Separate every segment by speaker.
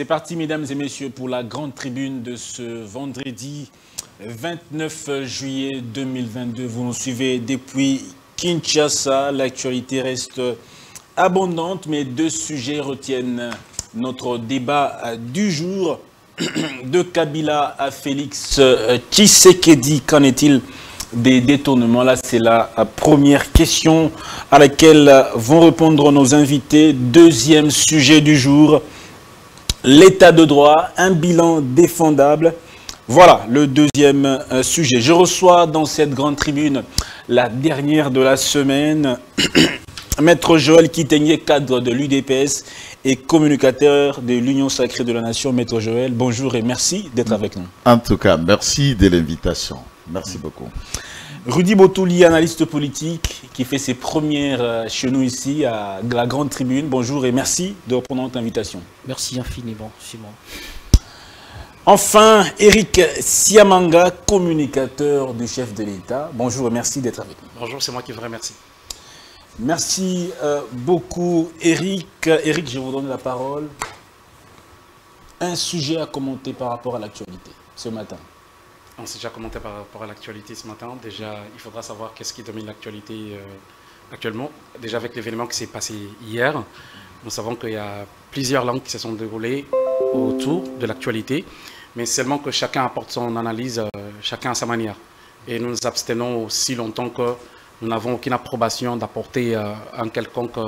Speaker 1: C'est parti, mesdames et messieurs, pour la grande tribune de ce vendredi 29 juillet 2022. Vous nous suivez depuis Kinshasa. L'actualité reste abondante, mais deux sujets retiennent notre débat du jour. De Kabila à Félix Tshisekedi, qu'en est-il des détournements? Là, c'est la première question à laquelle vont répondre nos invités. Deuxième sujet du jour, l'état de droit, un bilan défendable. Voilà le deuxième euh, sujet. Je reçois dans cette grande tribune la dernière de la semaine, Maître Joël Kitenier, cadre de l'UDPS et communicateur de l'Union Sacrée de la Nation. Maître Joël, bonjour et merci d'être avec nous.
Speaker 2: En tout cas, merci de l'invitation. Merci beaucoup.
Speaker 1: Rudy Botouli, analyste politique, qui fait ses premières euh, chez nous ici à la Grande Tribune. Bonjour et merci de reprendre notre invitation.
Speaker 3: Merci infiniment, Simon.
Speaker 1: Enfin, Eric Siamanga, communicateur du chef de l'État. Bonjour et merci d'être avec nous.
Speaker 4: Bonjour, c'est moi qui vous remercie.
Speaker 1: Merci euh, beaucoup, Eric. Eric, je vous donne la parole. Un sujet à commenter par rapport à l'actualité ce matin.
Speaker 4: On s'est déjà commenté par rapport à l'actualité ce matin. Déjà, il faudra savoir qu'est-ce qui domine l'actualité euh, actuellement. Déjà, avec l'événement qui s'est passé hier, nous savons qu'il y a plusieurs langues qui se sont déroulées autour de l'actualité, mais seulement que chacun apporte son analyse, euh, chacun à sa manière. Et nous nous abstenons aussi longtemps que nous n'avons aucune approbation d'apporter euh, un quelconque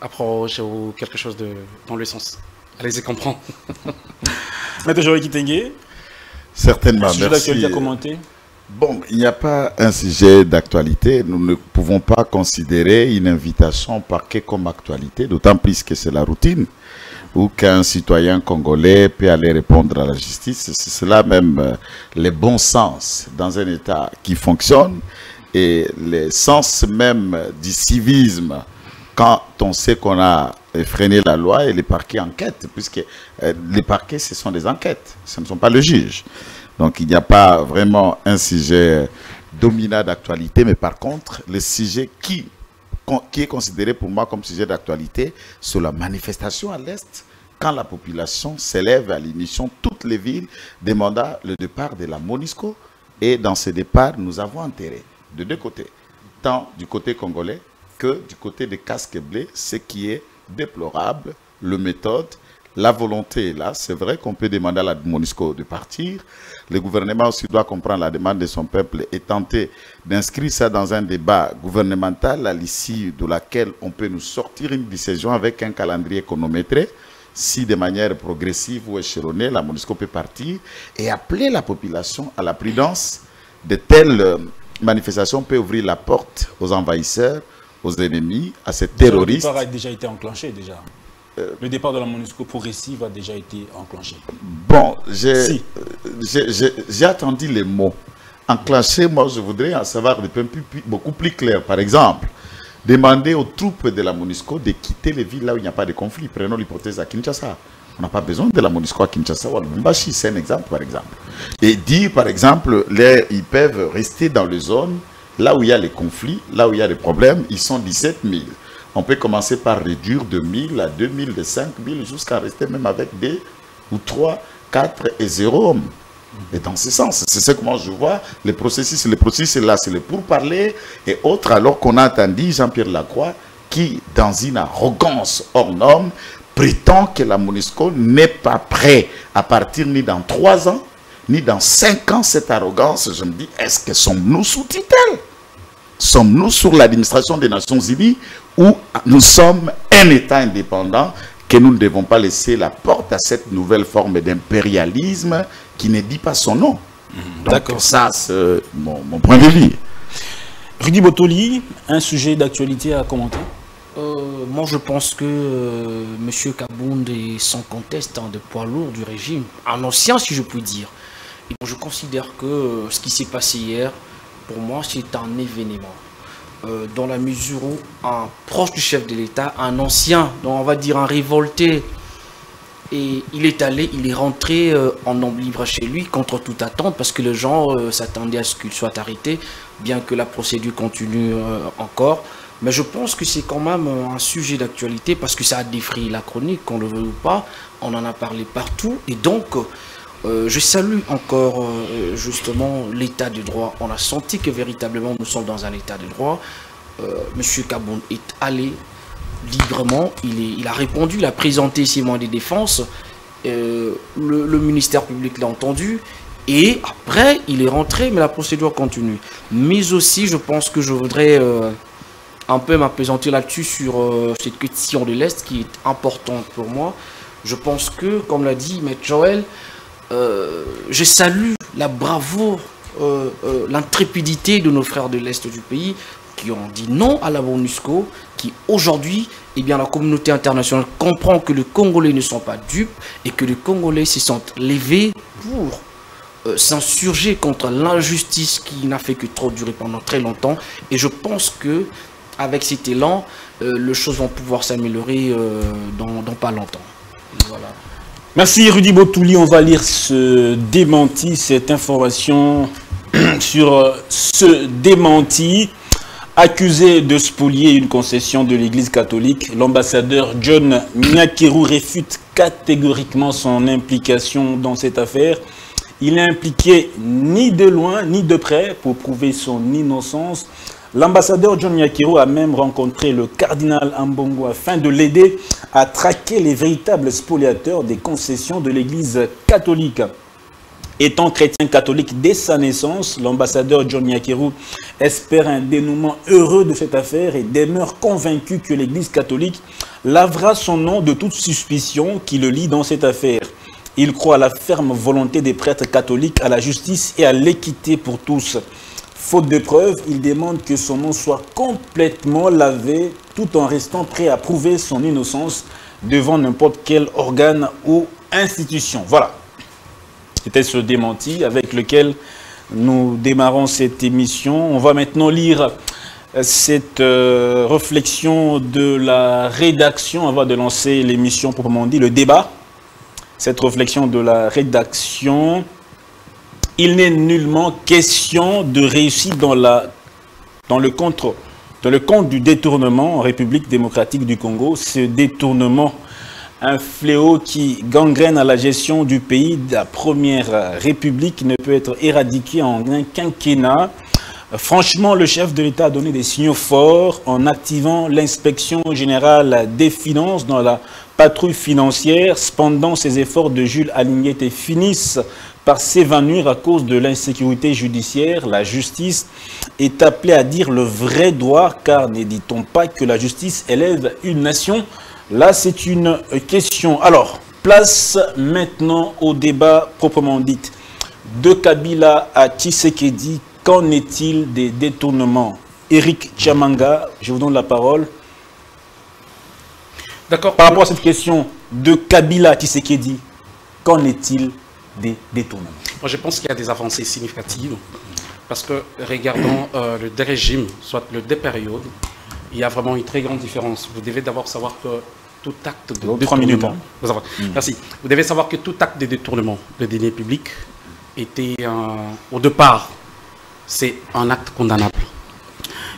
Speaker 4: approche ou quelque chose dans le sens. Allez-y comprendre.
Speaker 1: Maître Joël Kitenge,
Speaker 2: Certainement,
Speaker 1: un sujet
Speaker 2: merci.
Speaker 1: à commenter?
Speaker 2: Bon, il n'y a pas un sujet d'actualité. Nous ne pouvons pas considérer une invitation parquet comme actualité, d'autant plus que c'est la routine, ou qu'un citoyen congolais peut aller répondre à la justice. C'est cela même euh, le bon sens dans un État qui fonctionne et le sens même du civisme quand on sait qu'on a freiné la loi et les parquets enquêtent, puisque euh, les parquets, ce sont des enquêtes, ce ne sont pas le juge. Donc il n'y a pas vraiment un sujet dominant d'actualité, mais par contre, le sujet qui, qui est considéré pour moi comme sujet d'actualité, c'est la manifestation à l'Est, quand la population s'élève à l'émission, toutes les villes demandant le départ de la MONUSCO, et dans ce départ, nous avons intérêt, de deux côtés, tant du côté congolais que du côté des casques bleus, ce qui est déplorable, le méthode, la volonté est là. C'est vrai qu'on peut demander à la MONUSCO de partir. Le gouvernement aussi doit comprendre la demande de son peuple et tenter d'inscrire ça dans un débat gouvernemental à l'issue de laquelle on peut nous sortir une décision avec un calendrier chronométré. Si de manière progressive ou échelonnée, la MONUSCO peut partir et appeler la population à la prudence de telles euh, manifestations peut ouvrir la porte aux envahisseurs, aux ennemis, à ces
Speaker 1: Le
Speaker 2: terroristes.
Speaker 1: départ a déjà été enclenché déjà. Le départ de la MONUSCO progressive a déjà été enclenché.
Speaker 2: Bon, j'ai
Speaker 1: Si.
Speaker 2: euh, attendu les mots. Enclencher, moi, je voudrais en savoir des plus- plus- beaucoup plus clair. Par exemple, demander aux troupes de la MONUSCO de quitter les villes là où il n'y a pas de conflit. Prenons l'hypothèse à Kinshasa. On n'a pas besoin de la MONUSCO à Kinshasa ou à Lubumbashi, c'est un exemple, par exemple. Et dire, par exemple, les, ils peuvent rester dans les zones là où il y a les conflits, là où il y a des problèmes, ils sont 17 000. On peut commencer par réduire de 1000 à 2000, de 5000, jusqu'à rester même avec des ou 3, 4 et 0 hommes. Et dans ce sens, c'est ce que moi je vois, le processus, le processus là, c'est le pourparler et autres, alors qu'on a entendu Jean-Pierre Lacroix qui, dans une arrogance hors norme, prétend que la MONUSCO n'est pas prêt à partir ni dans 3 ans, ni dans 5 ans, cette arrogance, je me dis, est-ce que sommes-nous sous tutelle? Sommes-nous sur l'administration des Nations Unies ou nous sommes un État indépendant que nous ne devons pas laisser la porte à cette nouvelle forme d'impérialisme qui ne dit pas son nom? Donc
Speaker 1: D'accord.
Speaker 2: ça, c'est mon, mon point de vue.
Speaker 1: Rudy Botoli, un sujet d'actualité à commenter?
Speaker 3: Euh, moi, je pense que euh, M. Kabound est sans conteste un des poids lourds du régime, un ancien, si je puis dire. Je considère que euh, ce qui s'est passé hier, pour moi, c'est un événement. Euh, dans la mesure où un proche du chef de l'État, un ancien, on va dire un révolté, et il est allé, il est rentré euh, en homme libre chez lui contre toute attente parce que les gens s'attendaient à ce qu'il soit arrêté, bien que la procédure continue encore. Mais je pense que c'est quand même un sujet d'actualité parce que ça a défrayé la chronique, qu'on le veut ou pas. On en a parlé partout. Et donc, euh, je salue encore euh, justement l'état du droit. On a senti que véritablement nous sommes dans un état de droit. Euh, Monsieur Kaboun est allé librement, il, a répondu, il a présenté ses moyens de défense. Le, ministère public l'a entendu. Et après, il est rentré, mais la procédure continue. Mais aussi, je pense que je voudrais un peu m'apaisantir là-dessus sur cette question de l'Est qui est importante pour moi. Je pense que, comme l'a dit Maître Joël, euh, je salue la bravoure, euh, euh, l'intrépidité de nos frères de l'Est du pays qui ont dit non à la MONUSCO, qui aujourd'hui, eh bien, la communauté internationale comprend que les Congolais ne sont pas dupes et que les Congolais se sont levés pour s'insurger contre l'injustice qui n'a fait que trop durer pendant très longtemps. Et je pense que avec cet élan, les choses vont pouvoir s'améliorer dans, dans, pas longtemps. Voilà.
Speaker 1: Merci Rudy Botouli. On va lire ce démenti, cette information sur euh, ce démenti. Accusé de spolier une concession de l'Église catholique, l'ambassadeur John Nyakiru réfute catégoriquement son implication dans cette affaire. Il n'est impliqué ni de loin ni de près pour prouver son innocence. L'ambassadeur John Yakiro a même rencontré le cardinal Ambongo afin de l'aider à traquer les véritables spoliateurs des concessions de l'Église catholique. Étant chrétien catholique dès sa naissance, l'ambassadeur John Yakiro espère un dénouement heureux de cette affaire et demeure convaincu que l'Église catholique lavera son nom de toute suspicion qui le lie dans cette affaire. Il croit à la ferme volonté des prêtres catholiques, à la justice et à l'équité pour tous. Faute de preuves, il demande que son nom soit complètement lavé tout en restant prêt à prouver son innocence devant n'importe quel organe ou institution. Voilà. C'était ce démenti avec lequel nous démarrons cette émission. On va maintenant lire cette euh, réflexion de la rédaction avant de lancer l'émission proprement dit, le débat. Cette réflexion de la rédaction il n'est nullement question de réussite dans, le compte du détournement en République démocratique du Congo. Ce détournement, un fléau qui gangrène à la gestion du pays, de la première République, ne peut être éradiqué en un quinquennat. Franchement, le chef de l'État a donné des signaux forts en activant l'inspection générale des finances dans la patrouille financière. Cependant, ces efforts de Jules Aligneté finissent par s'évanouir à cause de l'insécurité judiciaire. La justice est appelée à dire le vrai droit, car ne dit-on pas que la justice élève une nation? Là, c'est une question. Alors, place maintenant au débat proprement dit. De Kabila à Tshisekedi, qu'en est-il des détournements? Eric Chamanga, je vous donne la parole. D'accord. Par rapport à cette question de Kabila à Tshisekedi, qu'en est-il des détournements
Speaker 4: Moi, je pense qu'il y a des avancées significatives parce que regardons euh, le dérégime, soit le des périodes, il y a vraiment une très grande différence. Vous devez d'abord savoir que tout acte de détournement... Minutes, hein. Merci. Vous devez savoir que tout acte de détournement de deniers publics était, au départ, c'est un acte condamnable.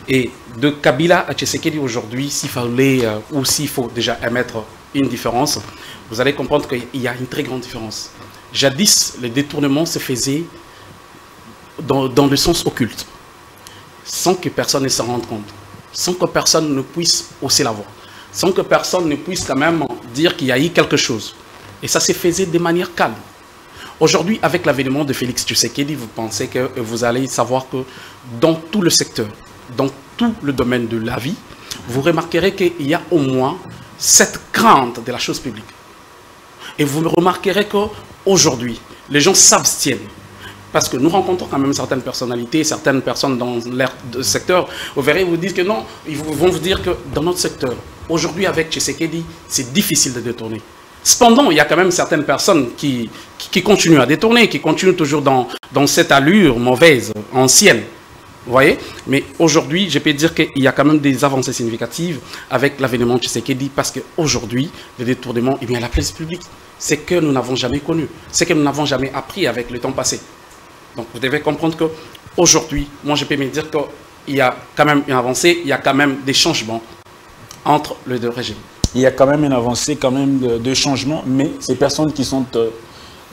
Speaker 4: Et de Kabila à Tshisekedi aujourd'hui, s'il fallait, euh, ou s'il faut déjà émettre une différence, vous allez comprendre qu'il y a une très grande différence. Jadis, le détournement se faisait dans, le sens occulte, sans que personne ne s'en rende compte, sans que personne ne puisse hausser la voix, sans que personne ne puisse quand même dire qu'il y a eu quelque chose. Et ça se faisait de manière calme. Aujourd'hui, avec l'avènement de Félix Tshisekedi, vous pensez que vous allez savoir que dans tout le secteur, dans tout le domaine de la vie, vous remarquerez qu'il y a au moins cette crainte de la chose publique. Et vous remarquerez qu'aujourd'hui, les gens s'abstiennent. Parce que nous rencontrons quand même certaines personnalités, certaines personnes dans leur secteur. Vous verrez, ils vous disent que non, ils vont vous dire que dans notre secteur, aujourd'hui avec Tshisekedi, c'est difficile de détourner. Cependant, il y a quand même certaines personnes qui, qui, continuent à détourner, qui continuent toujours dans, dans cette allure mauvaise, ancienne. Vous voyez? Mais aujourd'hui, je peux dire qu'il y a quand même des avancées significatives avec l'avènement de Tshisekedi parce qu'aujourd'hui, le détournement, eh bien, la place publique, c'est que nous n'avons jamais connu, c'est que nous n'avons jamais appris avec le temps passé. Donc vous devez comprendre qu'aujourd'hui, moi je peux me dire que il y a quand même une avancée, il y a quand même des changements entre les deux régimes.
Speaker 1: Il y a quand même une avancée, quand même de, de changement, mais ces personnes qui sont euh,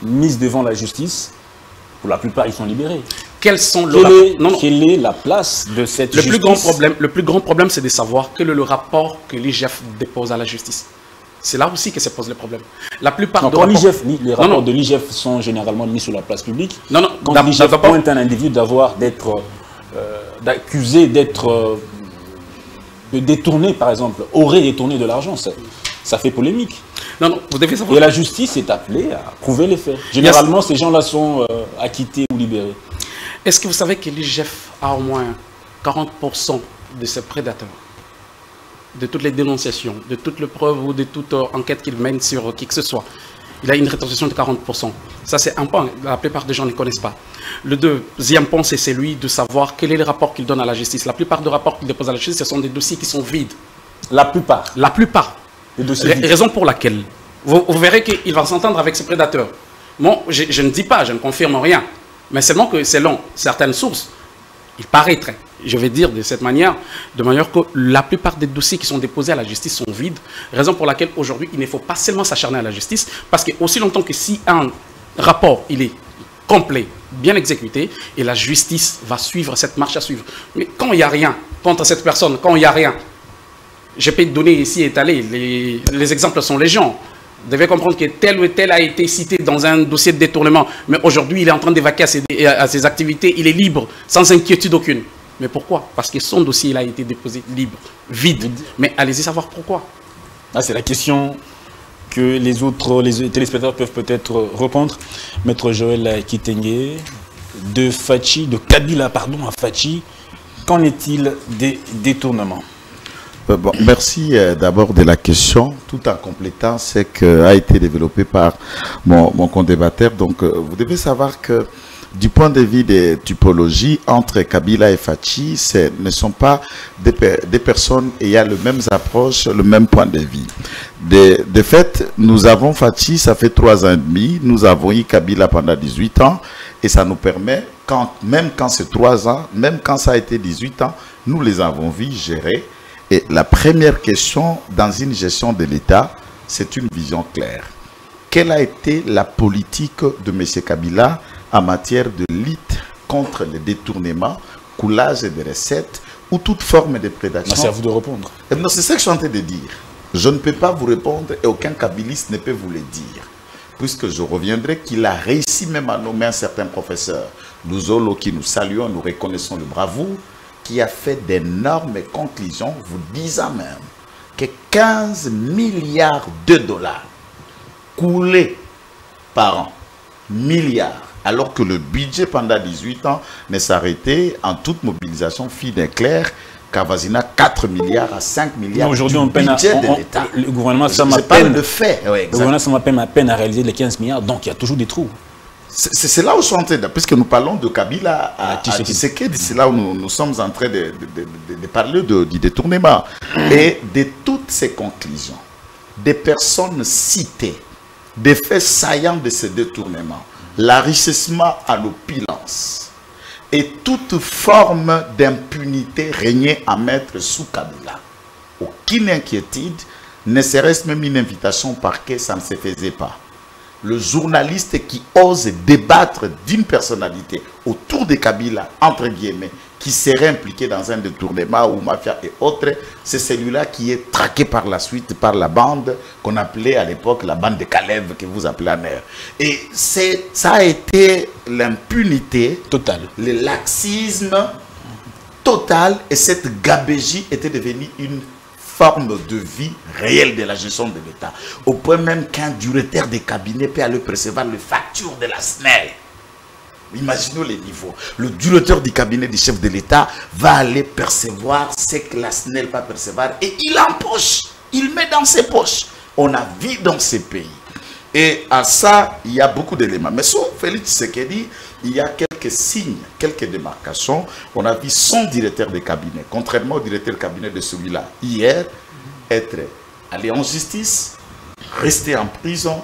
Speaker 1: mises devant la justice, pour la plupart, ils sont libérés.
Speaker 4: Sont le
Speaker 1: Quelle est,
Speaker 4: Non, non.
Speaker 1: quelle est la place de cette
Speaker 4: Le plus
Speaker 1: justice?
Speaker 4: grand problème, le plus grand problème, c'est de savoir quel est le rapport que l'IGF dépose à la justice. C'est là aussi que se pose le problème. La plupart
Speaker 1: Non,
Speaker 4: de
Speaker 1: quand
Speaker 4: rapports-
Speaker 1: l'IGF, les rapports
Speaker 4: non.
Speaker 1: de l'IGF sont généralement mis sur la place publique.
Speaker 4: Non, non,
Speaker 1: Quand l'IGF pointe un individu d'avoir, d'être, euh, d'accusé d'être, euh, de détourner, par exemple, aurait détourné de l'argent, ça, ça fait polémique.
Speaker 4: Non, non, vous devez savoir.
Speaker 1: Et la justice est appelée à prouver les faits. Généralement, ces gens-là sont euh, acquittés ou libérés.
Speaker 4: Est-ce que vous savez que l'IGF a au moins 40% de ses prédateurs? De toutes les dénonciations, de toutes les preuves ou de toute euh, enquête qu'il mène sur euh, qui que ce soit. Il a une rétention de 40%. Ça, c'est un point. La plupart des gens ne connaissent pas. Le deuxième point, c'est celui de savoir quel est le rapport qu'il donne à la justice. La plupart des rapports qu'il dépose à la justice, ce sont des dossiers qui sont vides.
Speaker 1: La plupart
Speaker 4: La plupart.
Speaker 1: des dossiers. Vides.
Speaker 4: Raison pour laquelle vous, vous verrez qu'il va s'entendre avec ses prédateurs. Bon, je, je ne dis pas, je ne confirme rien, mais seulement que selon certaines sources, il paraîtrait, je vais dire de cette manière, de manière que la plupart des dossiers qui sont déposés à la justice sont vides. Raison pour laquelle aujourd'hui, il ne faut pas seulement s'acharner à la justice, parce que aussi longtemps que si un rapport, est complet, bien exécuté, et la justice va suivre cette marche à suivre. Mais quand il n'y a rien contre cette personne, quand il n'y a rien, je peux donner ici étalé, les, les exemples sont légion. Vous devez comprendre que tel ou tel a été cité dans un dossier de détournement, mais aujourd'hui il est en train d'évacuer à ses, à ses activités, il est libre, sans inquiétude aucune. Mais pourquoi? Parce que son dossier il a été déposé libre, vide. Mais allez-y savoir pourquoi.
Speaker 1: Ah, c'est la question que les autres les téléspectateurs peuvent peut-être répondre. Maître Joël Kitenge, de Fachi, de Kabila, pardon, à Fachi, qu'en est-il des détournements?
Speaker 2: Euh, merci euh, d'abord de la question, tout en complétant ce qui a été développé par mon, mon condébatteur. Donc, euh, vous devez savoir que du point de vue des typologies, entre Kabila et Fachi, ce ne sont pas des, pe- des personnes ayant les mêmes approches, le même point de vue. De, fait, nous avons Fachi, ça fait trois ans et demi, nous avons eu Kabila pendant 18 ans, et ça nous permet, même quand c'est trois ans, même quand ça a été 18 ans, nous les avons vus gérer et la première question dans une gestion de l'État, c'est une vision claire. Quelle a été la politique de M. Kabila en matière de lutte contre le détournement, coulage de recettes ou toute forme de prédation
Speaker 1: C'est à vous de répondre.
Speaker 2: Bien, C'est ça que je suis en train de dire. Je ne peux pas vous répondre et aucun kabiliste ne peut vous le dire. Puisque je reviendrai qu'il a réussi même à nommer un certain professeur, Luzolo, qui nous saluons, nous reconnaissons le bravoure, qui a fait d'énormes conclusions, vous disant même que 15 milliards de dollars coulés par an, milliards, alors que le budget pendant 18 ans ne s'arrêtait en toute mobilisation fine et claire qu'avoisina 4 milliards à 5 milliards
Speaker 1: Aujourd'hui, on peine à,
Speaker 2: budget de
Speaker 1: on- on-
Speaker 2: l'État.
Speaker 1: le gouvernement ça
Speaker 2: parle
Speaker 1: peine.
Speaker 2: de fait. ouais,
Speaker 1: Le gouvernement ça à peine à réaliser les 15 milliards, donc il y a toujours des trous.
Speaker 2: C'est là où suis en train de... Puisque nous parlons de Kabila à,
Speaker 1: Tshisekedi.
Speaker 2: C'est là où nous, nous sommes en train de, de- de- parler de- du détournement. Et de toutes ces conclusions, des personnes citées, des faits saillants de ces détournements, l'enrichissement à l'opulence et toute forme d'impunité régnait à mettre sous Kabila. Aucune inquiétude, ne serait-ce même une invitation par que ça ne se faisait pas le journaliste qui ose débattre d'une personnalité autour de Kabila, entre guillemets, qui serait impliqué dans un détournement ou mafia et autres, c'est celui-là qui est traqué par la suite par la bande qu'on appelait à l'époque la bande de Caleb, que vous appelez en air. Et c'est- ça a été l'impunité,
Speaker 1: Total.
Speaker 2: le laxisme total et cette gabégie était devenue une forme de vie réelle de la gestion de l'État. Au point même qu'un directeur de cabinet peut aller percevoir les factures de la SNEL. Imaginez les niveaux. Le directeur du cabinet du chef de l'État va aller percevoir ce que la SNEL va percevoir et il empoche, il met dans ses poches. On a vu dans ces pays. Et à ça, il y a beaucoup d'éléments. Mais sur Félix Tshisekedi, il y a signes, quelques démarcations. On a vu son directeur de cabinet, contrairement au directeur de cabinet de celui-là, hier, être allé en justice, rester en prison,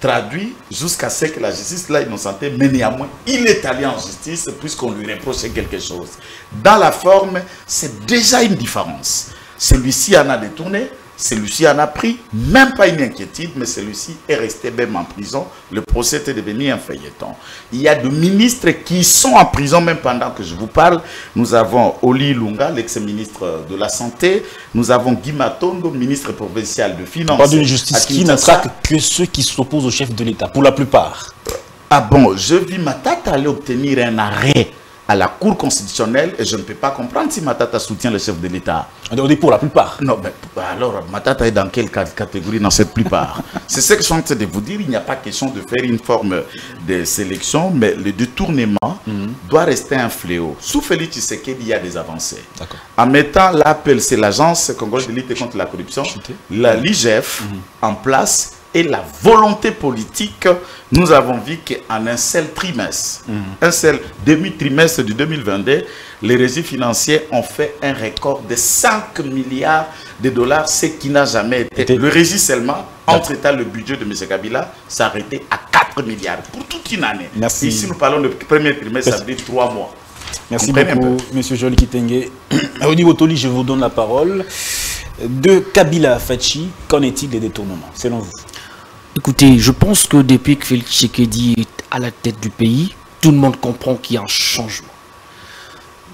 Speaker 2: traduit jusqu'à ce que la justice l'a innocenté, mais néanmoins, il est allé en justice puisqu'on lui reprochait quelque chose. Dans la forme, c'est déjà une différence. Celui-ci en a détourné, celui-ci en a pris, même pas une inquiétude, mais celui-ci est resté même en prison. Le procès est devenu un feuilleton. Il y a des ministres qui sont en prison même pendant que je vous parle. Nous avons Oli Lunga, l'ex-ministre de la Santé. Nous avons Guy Matondo, ministre provincial de Finances.
Speaker 1: Pas d'une justice qui n'attraque que ceux qui s'opposent au chef de l'État, pour la plupart.
Speaker 2: Ah bon, je vis Matata aller obtenir un arrêt à la Cour constitutionnelle et je ne peux pas comprendre si Matata soutient le chef de l'État.
Speaker 1: On dit pour la plupart.
Speaker 2: Non, mais alors Matata est dans quelle catégorie dans cette plupart? C'est ce que je suis en train de vous dire. Il n'y a pas question de faire une forme de sélection, mais le détournement mhm. doit rester un fléau. Sous Félix Tshisekedi, il y a des avancées. En mettant l'appel, c'est l'agence congolaise de lutte contre la corruption, la l'IGF mhm. en place et la volonté politique, nous avons vu qu'en un seul trimestre, mhm. un seul demi-trimestre de 2022, les régimes financiers ont fait un record de 5 milliards de dollars, ce qui n'a jamais été. Le régime seulement, entre état le budget de M. Kabila, s'arrêtait à 4 milliards pour toute une année.
Speaker 1: Merci.
Speaker 2: Ici, nous parlons de premier trimestre, ça veut dire 3 mois.
Speaker 1: Merci beaucoup, M. Jolie Kitenge. Au Toli, je vous donne la parole. De Kabila Fachi, qu'en est-il des détournements, selon vous?
Speaker 3: Écoutez, je pense que depuis que Félix Tshisekedi est à la tête du pays, tout le monde comprend qu'il y a un changement.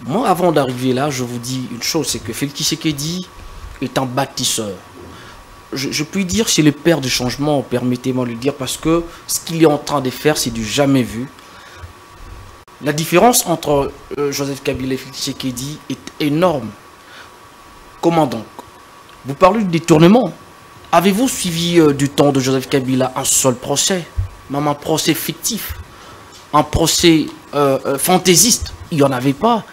Speaker 3: Moi, avant d'arriver là, je vous dis une chose, c'est que Félix Tshisekedi est un bâtisseur. Je, puis dire c'est le père du changement, permettez-moi de le dire, parce que ce qu'il est en train de faire, c'est du jamais vu. La différence entre euh, Joseph Kabila et Félix Tshisekedi est énorme. Comment donc? Vous parlez du détournement? Avez-vous suivi euh, du temps de Joseph Kabila un seul procès? Même un procès fictif Un procès euh, euh, fantaisiste Il n'y en avait pas.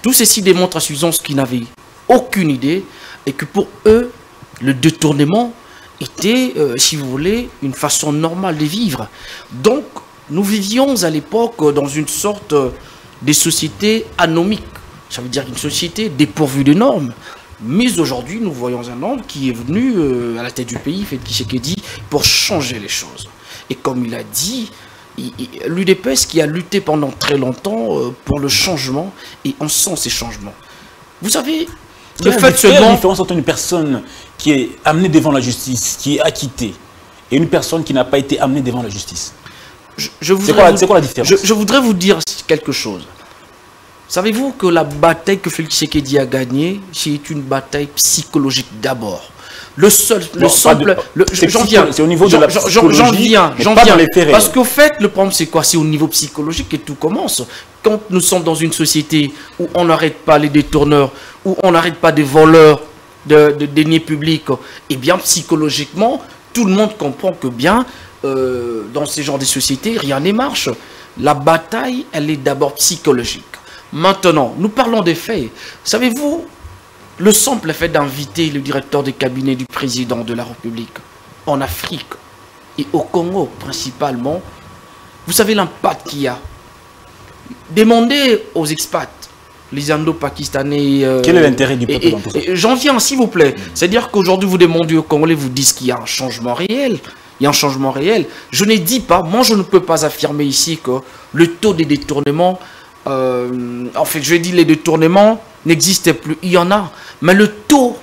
Speaker 3: Tout ceci démontre à suffisance qu'ils n'avaient aucune idée et que pour eux, le détournement était, si vous voulez, une façon normale de vivre. Donc, nous vivions à l'époque dans une sorte de société anomique. Ça veut dire une société dépourvue de normes. Mais aujourd'hui, nous voyons un homme qui est venu euh, à la tête du pays, fait dit, pour changer les choses. Et comme il a dit, l'UDPS qui a lutté pendant très longtemps euh, pour le changement, et on sent ces changements. Vous savez,
Speaker 1: le fait la différence entre une personne qui est amenée devant la justice, qui est acquittée, et une personne qui n'a pas été amenée devant la justice?
Speaker 3: Je, C'est quoi, la différence? je voudrais vous dire quelque chose. Savez-vous que la bataille que Félix Tshisekedi a gagnée, c'est une bataille psychologique d'abord. Le seul, le simple, j'en viens.
Speaker 1: C'est au niveau de la psychologie.
Speaker 3: J'en viens, j'en viens. Parce qu'au fait, le problème c'est quoi? C'est au niveau psychologique que tout commence. Quand nous sommes dans une société où on n'arrête pas les détourneurs, où on n'arrête pas des voleurs de, de deniers publics, eh bien psychologiquement, tout le monde comprend que bien, euh, dans ces genres de sociétés, rien ne marche. La bataille, elle est d'abord psychologique. Maintenant, nous parlons des faits. Savez-vous, le simple fait d'inviter le directeur de cabinet du président de la République en Afrique et au Congo principalement, vous savez l'impact qu'il y a. Demandez aux expats, les Indo-Pakistanais...
Speaker 1: Euh, Quel est l'intérêt du peuple dans tout ça?
Speaker 3: J'en viens, s'il vous plaît. C'est-à-dire qu'aujourd'hui, vous demandez aux Congolais, vous disent qu'il y a un changement réel. Il y a un changement réel. Je ne dis pas, moi je ne peux pas affirmer ici que le taux des détournements euh, en fait, je dis les détournements n'existaient plus. Il y en a. Mais le taux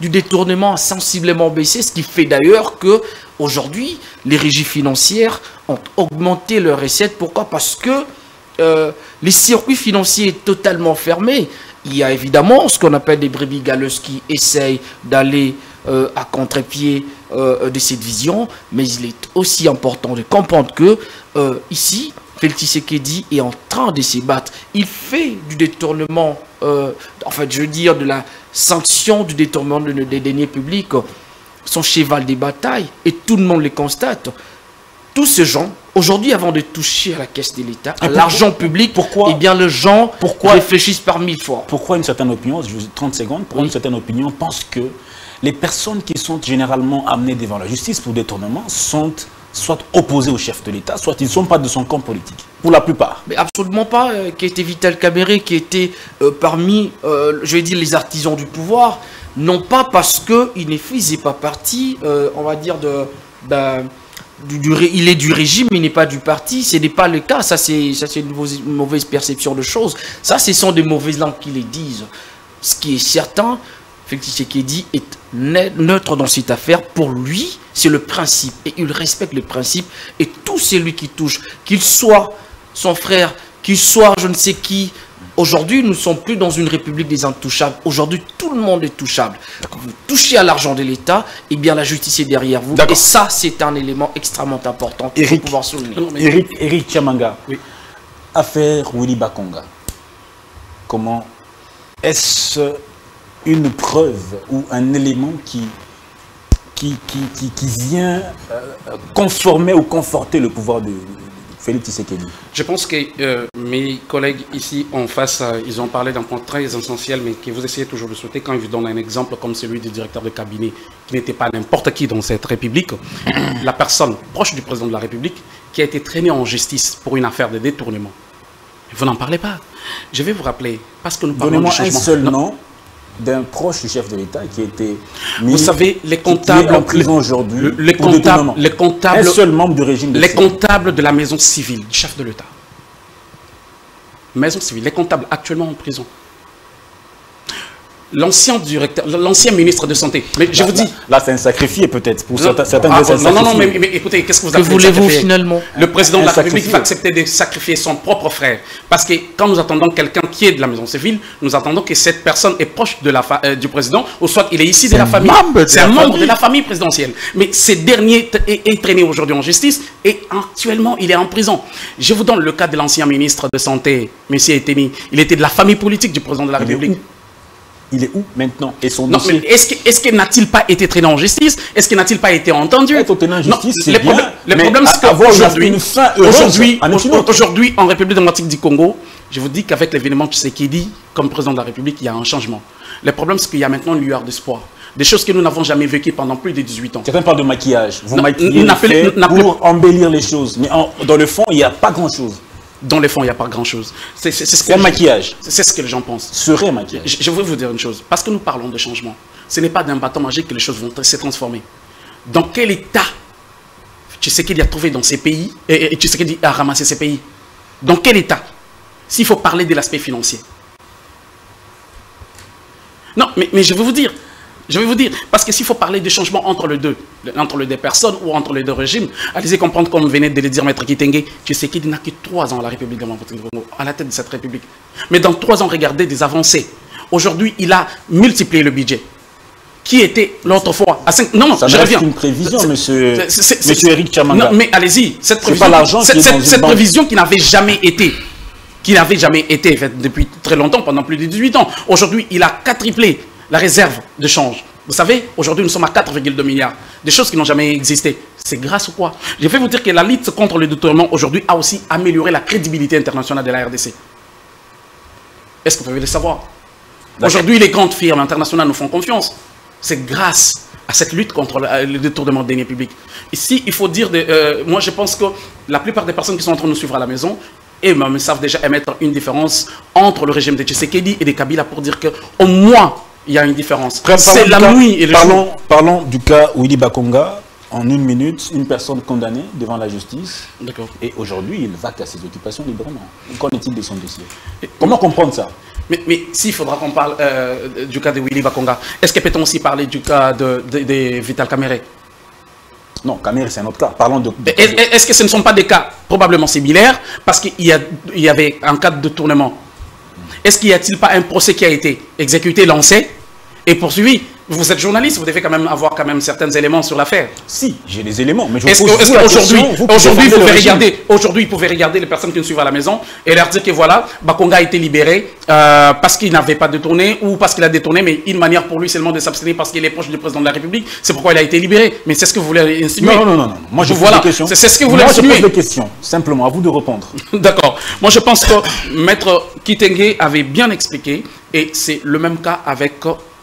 Speaker 3: du détournement a sensiblement baissé, ce qui fait d'ailleurs que aujourd'hui, les régies financières ont augmenté leurs recettes. Pourquoi? Parce que euh, les circuits financiers sont totalement fermés. Il y a évidemment ce qu'on appelle des brebis galeuses qui essayent d'aller euh, à contre-pied de cette vision, mais il est aussi important de comprendre que ici, Félix Tshisekedi est en train de se battre. Il fait du détournement, euh, en fait, je veux dire, de la sanction du détournement des deniers publics, son cheval des batailles, et tout le monde les constate. Tous ces gens, aujourd'hui, avant de toucher à la caisse de l'État, à l'argent public, pourquoi, eh bien, les gens pourquoi, réfléchissent par mille fois.
Speaker 1: Pourquoi une certaine opinion, je vous 30 secondes, pourquoi une certaine opinion pense que les personnes qui sont généralement amenées devant la justice pour détournement sont soit opposés au chef de l'État, soit ils ne sont pas de son camp politique, pour la plupart.
Speaker 3: Mais absolument pas, euh, qui était Vital Caméré, qui était euh, parmi, euh, je vais dire, les artisans du pouvoir, non pas parce qu'il ne faisait pas partie, on va dire, de, ben, il est du régime, il n'est pas du parti. Ce n'est pas le cas. Ça, c'est une mauvaise perception de choses. Ça, ce sont des mauvaises langues qui les disent. Ce qui est certain, Félix Tshisekedi est neutre dans cette affaire. Pour lui, c'est le principe. Et il respecte le principe. Et tout celui qui touche, qu'il soit son frère, qu'il soit je ne sais qui, Aujourd'hui, nous ne sommes plus dans une république des intouchables. Aujourd'hui, tout le monde est touchable. Vous touchez à l'argent de l'État, et eh bien la justice est derrière vous. Et ça, c'est un élément extrêmement important
Speaker 1: Eric, pouvoir souligner. Eric, Eric Chamanga, oui. affaire Willy Bakonga. Comment est-ce une preuve ou un élément qui, qui, qui, vient euh, conformer ou conforter le pouvoir de, Félix Tshisekedi
Speaker 4: Je pense que euh, mes collègues ici en face, euh, ils ont parlé d'un point très essentiel, mais que vous essayez toujours de souhaiter quand ils vous donnent un exemple comme celui du directeur de cabinet, qui n'était pas n'importe qui dans cette République, la personne proche du président de la République, qui a été traînée en justice pour une affaire de détournement. Vous n'en parlez pas. Je vais vous rappeler, parce que nous parlons
Speaker 1: de changement. un seul nom d'un proche du chef de l'État qui était
Speaker 4: mis, Vous savez, les comptables
Speaker 1: en prison aujourd'hui,
Speaker 4: les comptables, les comptables,
Speaker 1: un seul membre du régime.
Speaker 4: les comptables de la maison civile du chef de l'État, maison civile, les comptables actuellement en prison l'ancien directeur, l'ancien ministre de Santé. Mais je vous dis...
Speaker 1: Là, c'est un sacrifié peut-être pour certains, certains
Speaker 4: ah, Non, non, non, mais, écoutez, qu'est-ce que vous
Speaker 3: Que voulez-vous finalement?
Speaker 4: Le président de la République va accepter de sacrifier son propre frère. Parce que quand nous attendons quelqu'un qui est de la maison civile, nous attendons que cette personne est proche de la euh, du président, ou soit il est ici de la famille. C'est un membre de la famille présidentielle. Mais ce dernier est, traîné aujourd'hui en justice et actuellement, il est en prison. Je vous donne le cas de l'ancien ministre de Santé, M. Eteni. Il était de la famille politique du président de la République
Speaker 1: il est où maintenant? Et son
Speaker 4: non, Est-ce qu'il n'a-t-il pas été traîné en justice? Est-ce qu'il n'a-t-il pas été entendu?
Speaker 1: Être traîné en justice, c'est bien.
Speaker 4: le problème, c'est qu'aujourd'hui, aujourd'hui, en République démocratique du Congo, je vous dis qu'avec l'événement dit comme président de la République, il y a un changement. Le problème, c'est qu'il y a maintenant une lueur d'espoir. Des choses que nous n'avons jamais vécues pendant plus de 18 ans.
Speaker 1: Certains parlent de maquillage. Vous maquillez les pour embellir les choses. Mais dans le fond, il n'y a pas grand-chose.
Speaker 4: Dans les fonds, il n'y a pas grand-chose.
Speaker 1: C'est ce un maquillage.
Speaker 4: C'est ce que les gens pensent.
Speaker 1: Serait maquillage.
Speaker 4: Je, je veux vous dire une chose. Parce que nous parlons de changement. Ce n'est pas d'un bâton magique que les choses vont se transformer. Dans quel état tu sais qu'il a trouvé dans ces pays et, tu sais qu'il a ramassé ces pays? Dans quel état? S'il faut parler de l'aspect financier. Non, mais, mais je veux vous dire, je vais vous dire, parce que s'il faut parler de changement entre les deux, entre les deux personnes ou entre les deux régimes, allez-y comprendre, comme venait de le dire Maître Kitenge, qu'il n'a que trois ans à la République à la tête de cette République. Mais dans trois ans, regardez des avancées. Aujourd'hui, il a multiplié le budget qui était l'autre fois à 5
Speaker 1: non non je reviens une prévision monsieur monsieur Eric Chamanga
Speaker 4: non mais allez-y cette prévision cette, cette prévision qui n'avait jamais été qui n'avait jamais été faite depuis très longtemps pendant plus de 18 ans aujourd'hui il a quadruplé la réserve de change. Vous savez, aujourd'hui, nous sommes à 4,2 milliards. Des choses qui n'ont jamais existé. C'est grâce à quoi? Je vais vous dire que la lutte contre le détournement aujourd'hui a aussi amélioré la crédibilité internationale de la RDC. Est-ce que vous pouvez le savoir? Aujourd'hui, les grandes firmes internationales nous font confiance. C'est grâce à cette lutte contre le détournement des deniers publics. Ici, il faut dire, euh, moi je pense que la plupart des personnes qui sont en train de nous suivre à la maison, et même savent déjà émettre une différence entre le régime de Tshisekedi et de Kabila pour dire qu'au moins il y a une différence.
Speaker 1: C'est la nuit et le parlons, jour. Parlons du cas Willy Bakonga. En une minute, une personne condamnée devant la justice. D'accord. Et aujourd'hui, il va à ses occupations librement. Qu'en est-il de son dossier Comment comprendre ça
Speaker 4: mais, mais s'il faudra qu'on parle euh, du cas de Willy Bakonga, est-ce que peut-on aussi parler du cas de, Vital Kamere
Speaker 1: non, Kamere, c'est un autre cas. Parlons de...
Speaker 4: Est-ce que ce ne sont pas des cas probablement similaires Parce qu'il y, y, avait un cas de tournement. Est-ce qu'il n'y a-t-il pas un procès qui a été exécuté, lancé et poursuivi. Vous êtes journaliste, vous devez quand même avoir quand même certains éléments sur l'affaire.
Speaker 1: Si, j'ai des éléments, mais je
Speaker 4: Est-ce qu'aujourd'hui, aujourd'hui, vous pouvez regarder, aujourd'hui, vous pouvez regarder les personnes qui nous suivent à la maison et leur dire que voilà, Bakonga a été libéré euh, parce qu'il n'avait pas détourné ou parce qu'il a détourné, mais une manière pour lui seulement de s'abstenir parce qu'il est proche du président de la République. C'est pourquoi il a été libéré. Mais c'est ce que vous voulez insinuer
Speaker 1: Non, non, non, non. Moi, je
Speaker 4: voilà. C'est ce que vous voulez insinuer.
Speaker 1: Moi, je pose des questions. Simplement, à vous de répondre.
Speaker 4: D'accord. Moi, je pense que Maître Kitenge avait bien expliqué et c'est le même cas avec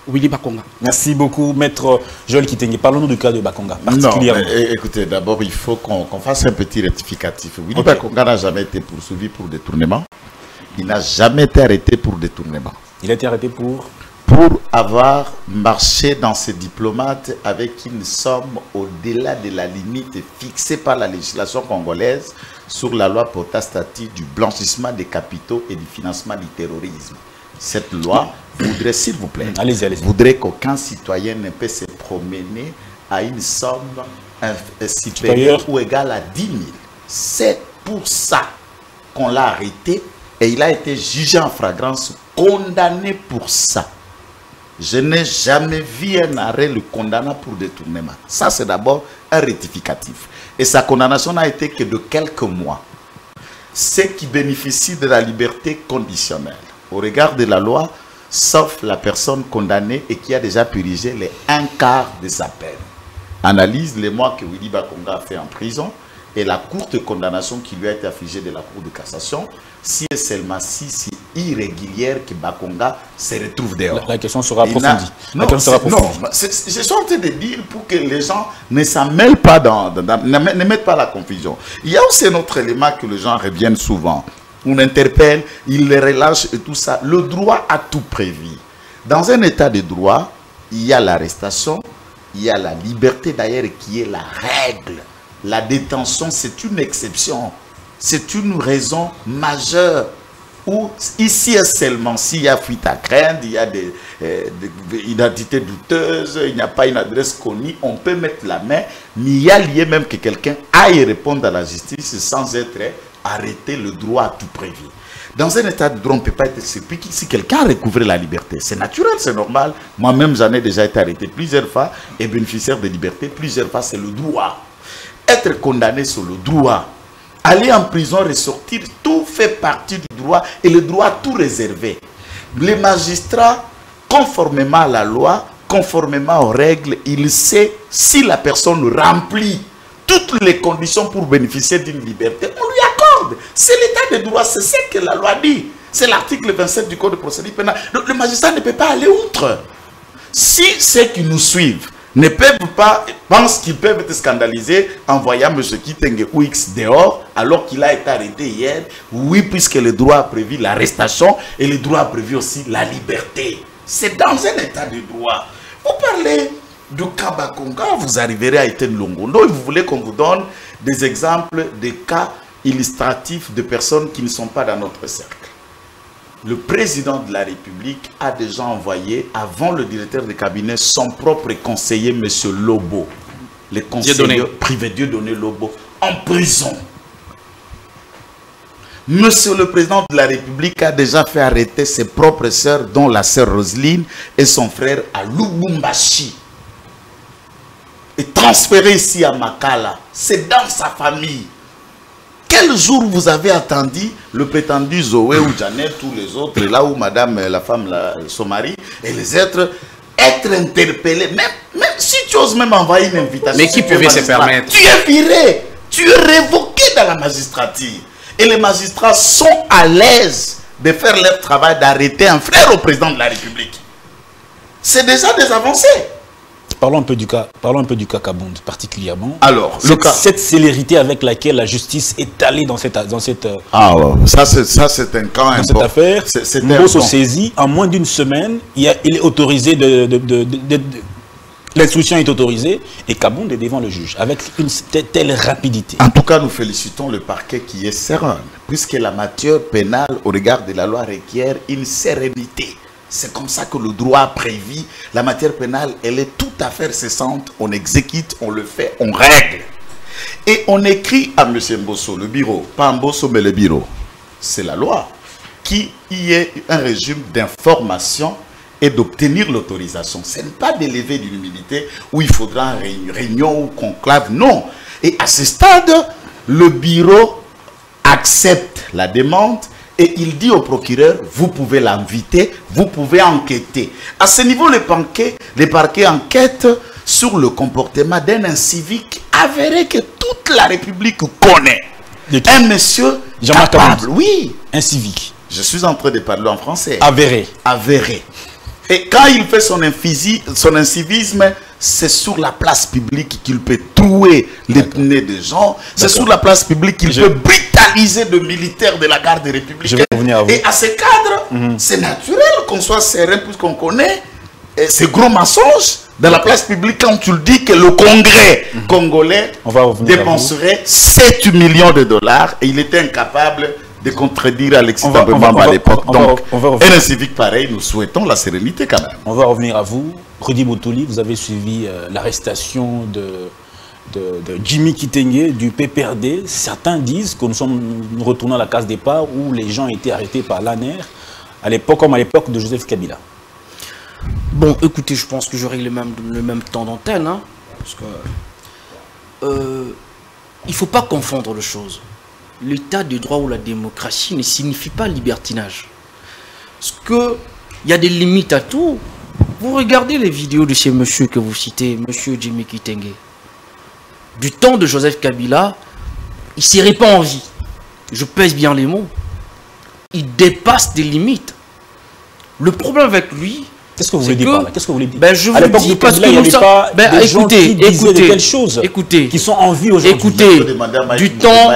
Speaker 4: Willy Bakonga.
Speaker 1: Merci beaucoup, maître Joël Kitenge. Parlons-nous du cas de Bakonga,
Speaker 2: particulièrement. Non, écoutez, d'abord, il faut qu'on fasse un petit rectificatif. Willy Bakonga n'a jamais été poursuivi pour détournement. Il n'a jamais été arrêté pour détournement.
Speaker 1: Il a été arrêté pour
Speaker 2: pour avoir marché dans ces diplomates avec une somme au-delà de la limite fixée par la législation congolaise sur la loi portant statut du blanchissement des capitaux et du financement du terrorisme. Cette loi voudrait, s'il vous plaît, voudrait qu'aucun citoyen ne peut se promener à une somme euh, supérieure ou égale à 10 000. C'est pour ça qu'on l'a arrêté et il a été jugé en flagrance, condamné pour ça. Je n'ai jamais vu un arrêt le condamnant pour détournement. Ça, c'est d'abord un rectificatif. Et sa condamnation n'a été que de quelques mois. Ceux qui bénéficient de la liberté conditionnelle au regard de la loi, sauf la personne condamnée et qui a déjà purgé les un quart de sa peine. Analyse les mois que Willy Bakonga a fait en prison et la courte condamnation qui lui a été affligée de la Cour de cassation, si et seulement si c'est irrégulière que Bakonga se retrouve dehors.
Speaker 1: La, la question sera approfondie. La
Speaker 2: Non,
Speaker 1: question sera
Speaker 2: non,
Speaker 1: approfondie.
Speaker 2: c'est- je suis en train de dire pour que les gens ne s'en mêlent pas, dans, dans- dans- ne, met- ne mettent pas la confusion. Il y a aussi un autre élément que les gens reviennent souvent. On interpelle, ils les relâchent et tout ça. Le droit a tout prévu. Dans un état de droit, il y a l'arrestation, il y a la liberté d'ailleurs qui est la règle. La détention, c'est une exception. C'est une raison majeure ou ici est seulement s'il y a fuite à craindre, il y a des, euh, des identités douteuses, il n'y a pas une adresse connue, on peut mettre la main, mais il y a lié même que quelqu'un aille répondre à la justice sans être arrêté, le droit à tout prévu. Dans un état de droit, on ne peut pas être surpris si quelqu'un a recouvré la liberté. C'est naturel, c'est normal. Moi-même, j'en ai déjà été arrêté plusieurs fois et bénéficiaire de liberté plusieurs fois, c'est le droit. Être condamné sur le droit, aller en prison, ressortir, tout fait partie du droit et le droit a tout réservé. Les magistrats, conformément à la loi, conformément aux règles, il sait si la personne remplit toutes les conditions pour bénéficier d'une liberté, on lui C'est l'état de droit, c'est ce que la loi dit. C'est l'article 27 du Code de procédure pénale. Le magistrat ne peut pas aller outre. Si ceux qui nous suivent ne peuvent pas, pensent qu'ils peuvent être scandalisés en voyant M. Kitenge ou X dehors, alors qu'il a été arrêté hier, oui, puisque le droit a prévu l'arrestation et le droit a prévu aussi la liberté. C'est dans un état de droit. Vous parlez de Kabakonga, vous arriverez à Eten Longondo et vous voulez qu'on vous donne des exemples de cas illustratifs de personnes qui ne sont pas dans notre cercle le président de la République a déjà envoyé, avant le directeur de cabinet, son propre conseiller, M. Lobo, le conseiller
Speaker 4: Dieudonné.
Speaker 2: privé Dieudonné Lobo, en prison. Monsieur le président de la République a déjà fait arrêter ses propres sœurs, dont la sœur Roselyne et son frère à Lubumbashi. Et transféré ici à Makala. C'est dans sa famille. Quel jour vous avez attendu le prétendu Zoé ou Janet ou les autres, là où madame, la femme, la- son mari, et les êtres, être interpellés, même, même si tu oses même envoyer une invitation.
Speaker 4: Mais qui pouvait se permettre?
Speaker 2: Tu es viré, tu es révoqué dans la magistrature. Et les magistrats sont à l'aise de faire leur travail d'arrêter un frère au président de la République. C'est déjà des avancées.
Speaker 1: Parlons un peu du cas, parlons un peu du cas Kabound particulièrement.
Speaker 2: Alors, le
Speaker 1: cette,
Speaker 2: cas.
Speaker 1: cette célérité avec laquelle la justice est allée dans cette, dans cette, euh,
Speaker 2: Ah, ouais, ça c'est ça c'est un cas
Speaker 1: dans cette
Speaker 2: important.
Speaker 1: affaire,
Speaker 2: C'est-
Speaker 1: Mbosso
Speaker 2: important.
Speaker 1: saisi, en moins d'une semaine, il, y a- il est autorisé de... de- L'instruction est autorisée et Kabound est devant le juge avec une telle, telle rapidité.
Speaker 2: En tout cas, nous félicitons le parquet qui est serein, puisque la matière pénale, au regard de la loi, requiert une sérénité. C'est comme ça que le droit a prévu. La matière pénale, elle est tout à fait cessante. On exécute, on le fait, on règle. Et on écrit à M. Mbosso, le bureau, pas Mbosso, mais le bureau. C'est la loi. Qu'il y ait un régime d'information et d'obtenir l'autorisation. Ce n'est pas d'élever d'une humilité où il faudra un réunion, réunion ou conclave. Non. Et à ce stade, le bureau accepte la demande et il dit au procureur, vous pouvez l'inviter, vous pouvez enquêter. À ce niveau, le parquet, le parquet enquête sur le comportement d'un incivique avéré que toute la République connaît. Un monsieur
Speaker 1: Jean-Marc
Speaker 2: oui.
Speaker 1: Un civique,
Speaker 2: Je suis en train de parler en français.
Speaker 1: avéré.
Speaker 2: Avéré. Et quand il fait son, son incivisme, c'est sur la place publique qu'il peut trouer les pneus des gens. C'est sur la place publique qu'il
Speaker 1: Je-
Speaker 2: peut brutaliser de militaires de la garde républicaine.
Speaker 1: À.
Speaker 2: Et à ce cadre, c'est naturel qu'on soit serein puisqu'on connaît euh, ces gros mensonges dans la place publique quand tu le dis que le Congrès congolais
Speaker 1: On va revenir à
Speaker 2: dépenserait 7 millions de dollars et il était incapable de contredire Alexis
Speaker 1: on
Speaker 2: à l'époque.
Speaker 1: on va-
Speaker 2: Donc,
Speaker 1: on va
Speaker 2: et un civique pareil, nous souhaitons la sérénité quand même.
Speaker 1: On va revenir à vous. Rudy Boutouli, vous avez suivi euh, l'arrestation de, de, Jimmy Kitenge du PPRD. Certains disent que nous sommes nous retournons à la case départ où les gens étaient arrêtés par l'ANER, à l'époque comme à l'époque de Joseph Kabila.
Speaker 3: Bon, écoutez, je pense que j'aurai le même, le même temps d'antenne. hein, parce que. euh, il ne faut pas confondre les choses. L'état de droit ou la démocratie ne signifie pas libertinage. Parce que il y a des limites à tout. Vous regardez les vidéos de ces monsieur que vous citez, monsieur Jimmy Kitenge. Du temps de Joseph Kabila, il ne serait pas en vie. Je pèse bien les mots. Il dépasse des limites. Le problème avec lui,
Speaker 1: Qu'est-ce que vous voulez dire
Speaker 3: que-
Speaker 1: Qu'est-ce que vous voulez dire?
Speaker 3: Ben, je
Speaker 1: À l'époque
Speaker 3: parce
Speaker 1: Kabila,
Speaker 3: que
Speaker 1: il n'y avait pas
Speaker 3: Ben,
Speaker 1: des gens
Speaker 3: écoutez,
Speaker 1: qui disaient
Speaker 3: écoutez,
Speaker 1: de telles choses,
Speaker 3: écoutez.
Speaker 1: qui sont en vie aujourd'hui.
Speaker 3: Écoutez, du temps,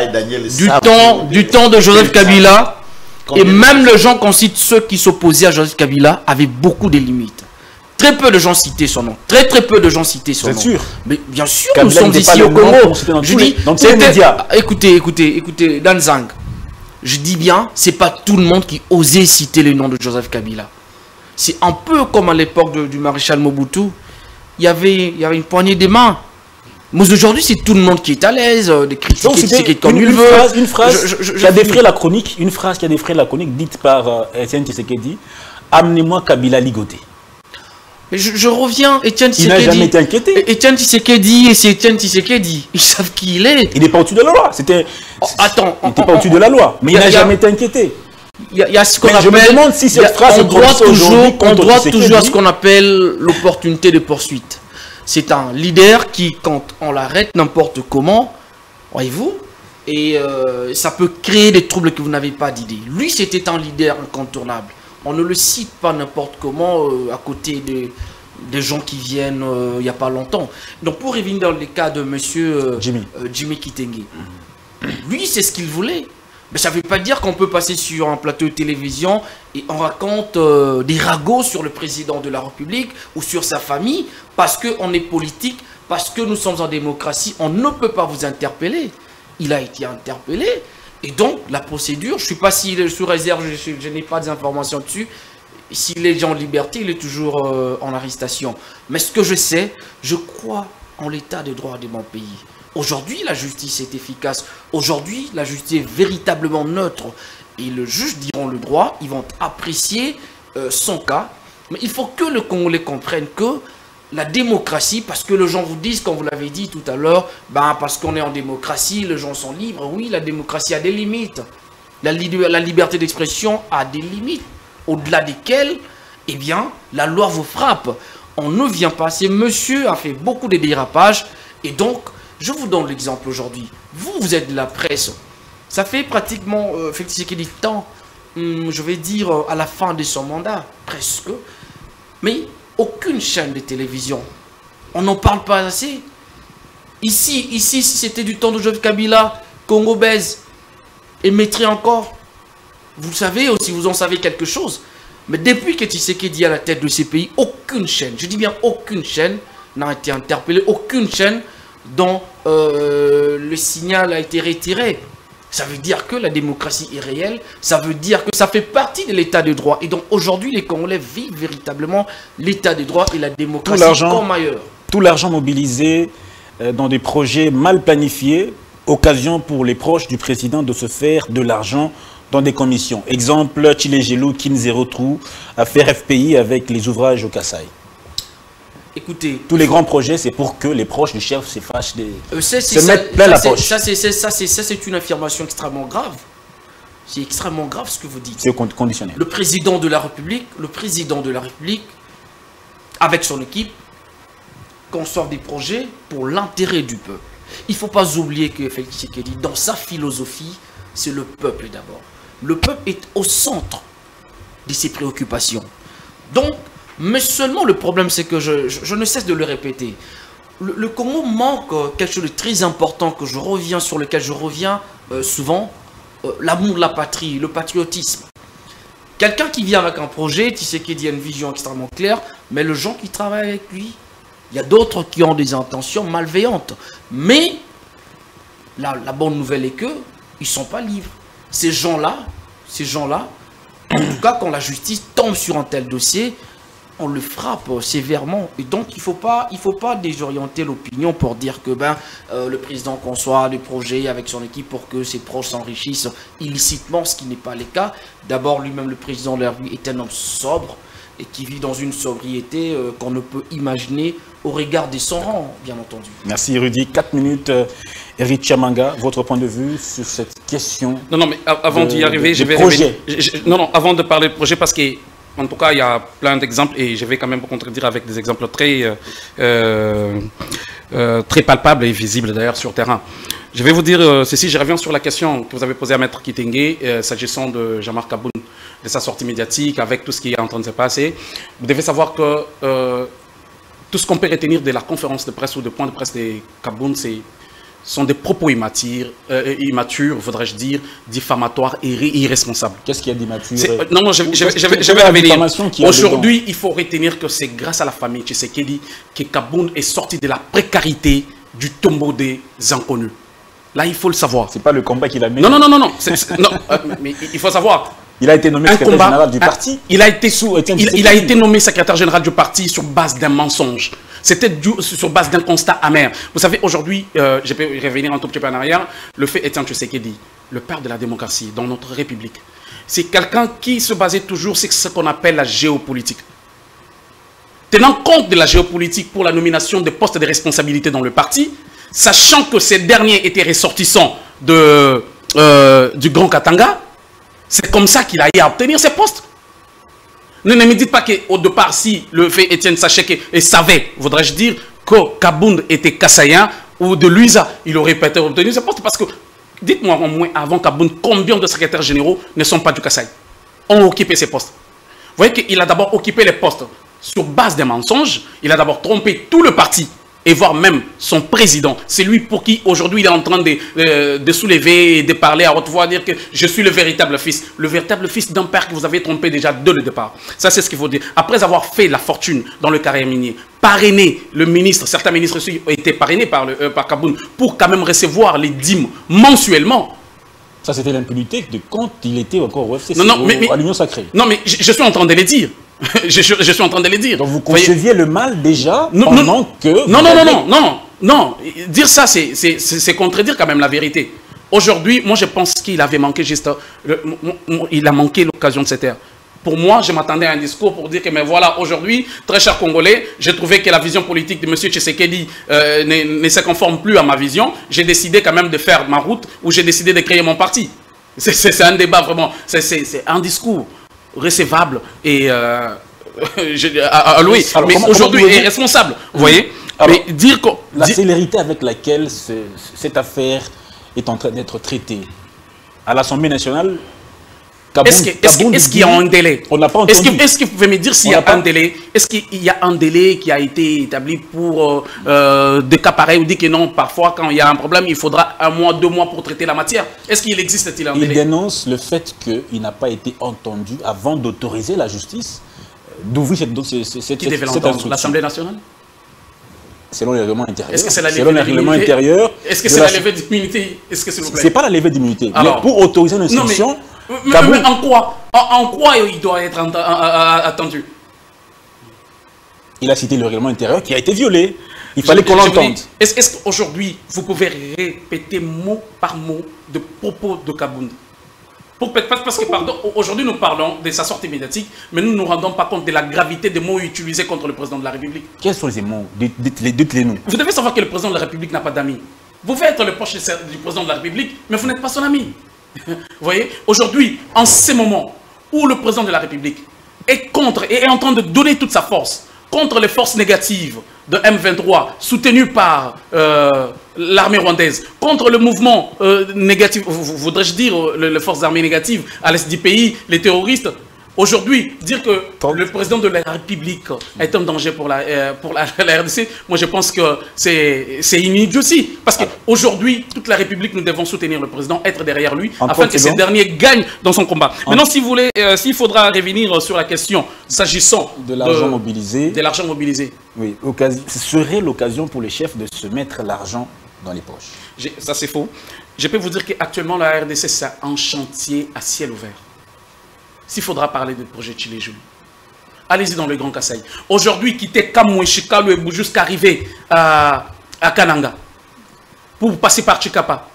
Speaker 3: du temps, du de Joseph Kabila, et même les gens qu'on cite, ceux qui s'opposaient à Joseph Kabila, avaient beaucoup de limites. Très peu de gens citaient son nom. Très très peu de gens citaient son nom.
Speaker 1: êtes sûr
Speaker 3: Mais bien sûr, nous sommes ici au Congo. Je dis, c'était-
Speaker 1: médias.
Speaker 3: Écoutez, écoutez, écoutez, Danzang. Je dis bien, c'est pas tout le monde qui osait citer le nom de Joseph Kabila. C'est un peu comme à l'époque du maréchal Mobutu. Il y avait, il y avait une poignée de mains. Mais aujourd'hui, c'est tout le monde qui est à l'aise, euh, de critiquer
Speaker 1: Donc, c'était
Speaker 3: Tshisekedi comme
Speaker 1: une,
Speaker 3: il
Speaker 1: une
Speaker 3: veut.
Speaker 1: phrase, une phrase
Speaker 3: Je- je- je-
Speaker 1: qui a défrayé la chronique, une phrase qui a défrayé la chronique dite par euh, Etienne Tshisekedi. Amenez-moi Kabila ligoté.
Speaker 3: Je, je reviens, Etienne
Speaker 1: Il n'a
Speaker 3: Tshisekedi.
Speaker 1: jamais été inquiété.
Speaker 3: Et- Etienne Tshisekedi, et c'est Etienne Tshisekedi. Ils savent qui il est.
Speaker 1: Il n'est pas au-dessus de la loi. C'était.
Speaker 3: Oh, attends,
Speaker 1: il n'était
Speaker 3: on-
Speaker 1: pas au-dessus de la loi. Mais il n'a jamais été inquiété.
Speaker 3: Il y a, il y a ce qu'on
Speaker 1: Mais je me
Speaker 3: appelle.
Speaker 1: demande si cette
Speaker 3: a-
Speaker 1: phrase
Speaker 3: on
Speaker 1: est
Speaker 3: droit toujours, on droit
Speaker 1: Tshisekedi.
Speaker 3: toujours à ce qu'on appelle l'opportunité de poursuite. C'est un leader qui, quand on l'arrête n'importe comment, voyez-vous, et euh, ça peut créer des troubles que vous n'avez pas d'idée. Lui, c'était un leader incontournable. On ne le cite pas n'importe comment euh, à côté des, des gens qui viennent euh, il n'y a pas longtemps. Donc, pour revenir dans le cas de monsieur euh,
Speaker 1: Jimmy.
Speaker 3: Jimmy Kitenge, lui, c'est ce qu'il voulait. Mais ça ne veut pas dire qu'on peut passer sur un plateau de télévision et on raconte euh, des ragots sur le président de la République ou sur sa famille parce qu'on est politique, parce que nous sommes en démocratie. On ne peut pas vous interpeller. Il a été interpellé. Et donc, la procédure, je ne sais pas s'il est sous réserve, je, n'ai pas d'informations dessus. S'il est en liberté, il est toujours euh, en arrestation. Mais ce que je sais, je crois en l'état de droit de mon pays. Aujourd'hui, la justice est efficace. Aujourd'hui, la justice est véritablement neutre. Et le juge diront le droit, ils vont apprécier euh, son cas. Mais il faut que le Congolais comprenne que la démocratie, parce que les gens vous disent, comme vous l'avez dit tout à l'heure, ben parce qu'on est en démocratie, les gens sont libres. Oui, la démocratie a des limites. La, li- la liberté d'expression a des limites, au-delà desquelles, eh bien, la loi vous frappe. On ne vient pas. C'est monsieur a fait beaucoup de dérapages. Et donc, je vous donne l'exemple aujourd'hui. Vous, vous êtes de la presse. Ça fait pratiquement, euh, du temps, hum, je vais dire, euh, à la fin de son mandat, presque. Mais aucune chaîne de télévision, on n'en parle pas assez. Ici, ici, si c'était du temps de Joseph Kabila, Congo baise, et mettrait encore. Vous savez, ou si vous en savez quelque chose. Mais depuis que Tshisekedi est à la tête de ces pays, aucune chaîne, je dis bien aucune chaîne, n'a été interpellée, aucune chaîne dont euh, le signal a été retiré. Ça veut dire que la démocratie est réelle, ça veut dire que ça fait partie de l'état de droit. Et donc aujourd'hui, les Congolais vivent véritablement l'état de droit et la démocratie
Speaker 1: l'argent.
Speaker 3: comme ailleurs.
Speaker 1: Tout l'argent mobilisé euh, dans des projets mal planifiés, occasion pour les proches du président de se faire de l'argent dans des commissions. Exemple, Chilegelou, Kin Zero Trou, affaire FPI avec les ouvrages au Kassai.
Speaker 3: Écoutez,
Speaker 1: Tous les grands projets, c'est pour que les proches du chef se fâchent des...
Speaker 3: Euh,
Speaker 1: Se
Speaker 3: ça-
Speaker 1: plein
Speaker 3: ça,
Speaker 1: la
Speaker 3: c'est-
Speaker 1: poche.
Speaker 3: Ça, c'est une affirmation extrêmement grave. C'est extrêmement grave ce que vous dites.
Speaker 1: C'est con- conditionnel.
Speaker 3: Le président de la République, le président de la République, avec son équipe, conçoit des projets pour l'intérêt du peuple. Il ne faut pas oublier que Félix Tshisekedi, dans sa philosophie, c'est le peuple d'abord. Le peuple est au centre de ses préoccupations. Donc, mais seulement le problème, c'est que je, ne cesse de le répéter. Le, le Congo manque euh, quelque chose de très important que je reviens sur lequel je reviens euh, souvent, euh, l'amour de la patrie, le patriotisme. Quelqu'un qui vient avec un projet, tu sais qu'il y a une vision extrêmement claire, mais le gens qui travaillent avec lui, il y a d'autres qui ont des intentions malveillantes. Mais la, la bonne nouvelle est que ils sont pas libres. Ces gens-là, ces gens-là, en tout cas quand la justice tombe sur un tel dossier, on le frappe sévèrement. Et donc, il ne faut, pas, il faut pas désorienter l'opinion pour dire que ben, euh, le président conçoit des projets avec son équipe pour que ses proches s'enrichissent illicitement, ce qui n'est pas le cas. D'abord, lui-même, le président de la République, est un homme sobre et qui vit dans une sobriété euh, qu'on ne peut imaginer au regard des 100 rangs, bien entendu.
Speaker 1: Merci Rudy. 4 minutes. euh, Eric Chamanga, votre point de vue sur cette question
Speaker 4: Non, non, mais avant
Speaker 1: de-
Speaker 4: d'y arriver,
Speaker 1: de
Speaker 4: je vais
Speaker 1: projet.
Speaker 4: revenir- je- je- non, non, avant de parler de projet, parce que, en tout cas, il y a plein d'exemples et je vais quand même contredire avec des exemples très, euh, euh, euh, très palpables et visibles d'ailleurs sur terrain. Je vais vous dire ceci, je reviens sur la question que vous avez posée à Maître Kitenge, s'agissant de Jean-Marc Aboun, de sa sortie médiatique, avec tout ce qui est en train de se passer. Vous devez savoir que tout ce qu'on peut retenir de la conférence de presse ou de point de presse de Kaboun, c'est sont des propos immatures, euh, immatures voudrais-je dire, diffamatoires et irresponsables.
Speaker 1: Qu'est-ce qu'il y a d'immature
Speaker 4: euh, Non, non, je, je- je- je vais- revenir. Aujourd'hui, il faut retenir que c'est grâce à la famille Tshisekedi que Kaboun est sorti de la précarité du tombeau des inconnus. Là, il faut le savoir.
Speaker 1: C'est pas le combat qu'il a mené.
Speaker 4: Non, non, non, non, non. non, euh, mais il faut savoir.
Speaker 1: Il a été nommé
Speaker 4: Un
Speaker 1: secrétaire
Speaker 4: combat.
Speaker 1: général du parti.
Speaker 4: Il a été
Speaker 1: Sous Étienne
Speaker 4: il, il a
Speaker 1: Tshisekedi.
Speaker 4: été nommé secrétaire général du parti sur base d'un mensonge. C'était sur base d'un constat amer. Vous savez, aujourd'hui, euh, je peux revenir un tout petit peu en arrière. Le fait Étienne Tshisekedi, le père de la démocratie dans notre République, c'est quelqu'un qui se basait toujours sur ce qu'on appelle la géopolitique. Tenant compte de la géopolitique pour la nomination des postes de responsabilité dans le parti, sachant que ces derniers étaient ressortissants euh, du Grand Katanga, c'est comme ça qu'il a eu à obtenir ces postes. Ne, me dites pas qu'au départ, si le fait Étienne Sachek et savait, voudrais-je dire, que Kabound était kassaïen ou de Luisa, il aurait peut-être obtenu ces postes. Parce que, dites-moi au moins, avant Kabound, combien de secrétaires généraux ne sont pas du Kassai Ont occupé ces postes? Vous voyez qu'il a d'abord occupé les postes sur base des mensonges. Il a d'abord trompé tout le parti et voire même son président. C'est lui pour qui aujourd'hui il est en train de, euh, de soulever et de parler à haute voix, dire que je suis le véritable fils. Le véritable fils d'un père que vous avez trompé déjà dès le départ. Ça, c'est ce qu'il faut dire. Après avoir fait la fortune dans le carrière minier, parrainé le ministre, certains ministres aussi ont été parrainés par, le, euh, par Kaboun pour quand même recevoir les dîmes mensuellement.
Speaker 1: Ça, c'était l'impunité de quand il était encore au FC,
Speaker 4: Non, non,
Speaker 1: au-
Speaker 4: mais- mais-
Speaker 1: à l'Union Sacrée.
Speaker 4: Non, mais je, je suis en train de les dire. je, je- je suis en train de les dire.
Speaker 1: Donc vous conceviez le mal déjà
Speaker 4: Non,
Speaker 1: pendant
Speaker 4: non,
Speaker 1: que...
Speaker 4: Non, non, non, non, non, non. Dire ça, c'est- contredire quand même la vérité. Aujourd'hui, moi, je pense qu'il avait manqué juste. le- m- il a manqué l'occasion de se taire. Pour moi, je m'attendais à un discours pour dire que, mais voilà, aujourd'hui, très cher Congolais, j'ai trouvé que la vision politique de M. Tshisekedi euh, ne, ne se conforme plus à ma vision. J'ai décidé quand même de faire ma route ou j'ai décidé de créer mon parti. C'est- un débat vraiment, c'est un discours recevable et euh.
Speaker 1: Alors,
Speaker 4: mais aujourd'hui, est responsable. Vous voyez
Speaker 1: Alors,
Speaker 4: Mais dire.
Speaker 1: La
Speaker 4: dire-
Speaker 1: célérité avec laquelle ce- cette affaire est en train d'être traitée à l'Assemblée nationale,
Speaker 4: Est-ce qu'il y a un délai?
Speaker 1: On n'a pas
Speaker 4: Est-ce
Speaker 1: entendu.
Speaker 4: que, est-ce que vous pouvez me dire s'il y a
Speaker 1: pas-
Speaker 4: un délai? Est-ce qu'il y a un délai qui a été établi pour euh, euh, des cas pareils ou dit que non, parfois quand il y a un problème, il faudra un mois, deux mois pour traiter la matière? Est-ce qu'il existe-t-il un
Speaker 1: Il
Speaker 4: délai?
Speaker 1: dénonce le fait qu'il n'a pas été entendu avant d'autoriser la justice d'ouvrir cette, cette, cette,
Speaker 4: Qui devait l'entendre?
Speaker 1: instruction?
Speaker 4: L'Assemblée nationale?
Speaker 1: Selon les règlements intérieurs.
Speaker 4: Est-ce que c'est la
Speaker 1: Selon
Speaker 4: levée d'immunité? Est-ce que c'est
Speaker 1: la-
Speaker 4: levée d'immunité? Est-ce que
Speaker 1: C'est pas la levée d'immunité.
Speaker 4: Alors-
Speaker 1: Mais pour autoriser une
Speaker 4: Non, mais, en quoi? En, en quoi il doit être a- a- a- attendu?
Speaker 1: Il a cité le règlement intérieur qui a été violé. Il fallait qu'on l'entende.
Speaker 4: Est-ce qu'aujourd'hui, vous pouvez répéter mot par mot de propos de Kabound? Parce que, pardon, aujourd'hui, nous parlons de sa sortie médiatique, mais nous ne nous rendons pas compte de la gravité des mots utilisés contre le président de la République.
Speaker 1: Quels sont les mots? Dites- Dites-les dites-les nous.
Speaker 4: Vous devez savoir que le président de la République n'a pas d'amis. Vous pouvez être le proche du président de la République, mais vous n'êtes pas son ami. Vous voyez Aujourd'hui, en ce moment où le président de la République est contre et est en train de donner toute sa force contre les forces négatives de M23 soutenues par euh, l'armée rwandaise, contre le mouvement euh, négatif, voudrais-je dire, euh, le- les forces armées négatives à l'est du pays, les terroristes, Aujourd'hui, dire que le président de la République est un danger pour la, euh, pour la, RDC, moi je pense que c'est inutile aussi. Parce qu'aujourd'hui, toute la République, nous devons soutenir le président, être derrière lui, afin que ce dernier gagne dans son combat. Maintenant, si vous voulez, euh, s'il faudra revenir sur la question s'agissant
Speaker 1: de l'argent mobilisé.
Speaker 4: De l'argent mobilisé.
Speaker 1: Oui, ce serait l'occasion pour les chefs de se mettre l'argent dans les poches.
Speaker 4: Ça, c'est faux. Je peux vous dire qu'actuellement, la RDC, c'est un chantier à ciel ouvert. S'il faudra parler de projet Chile allez-y dans le Grand Kassai. Aujourd'hui, quitter Kamoué, jusqu'à arriver à, à Kananga, pour passer par Chikapa.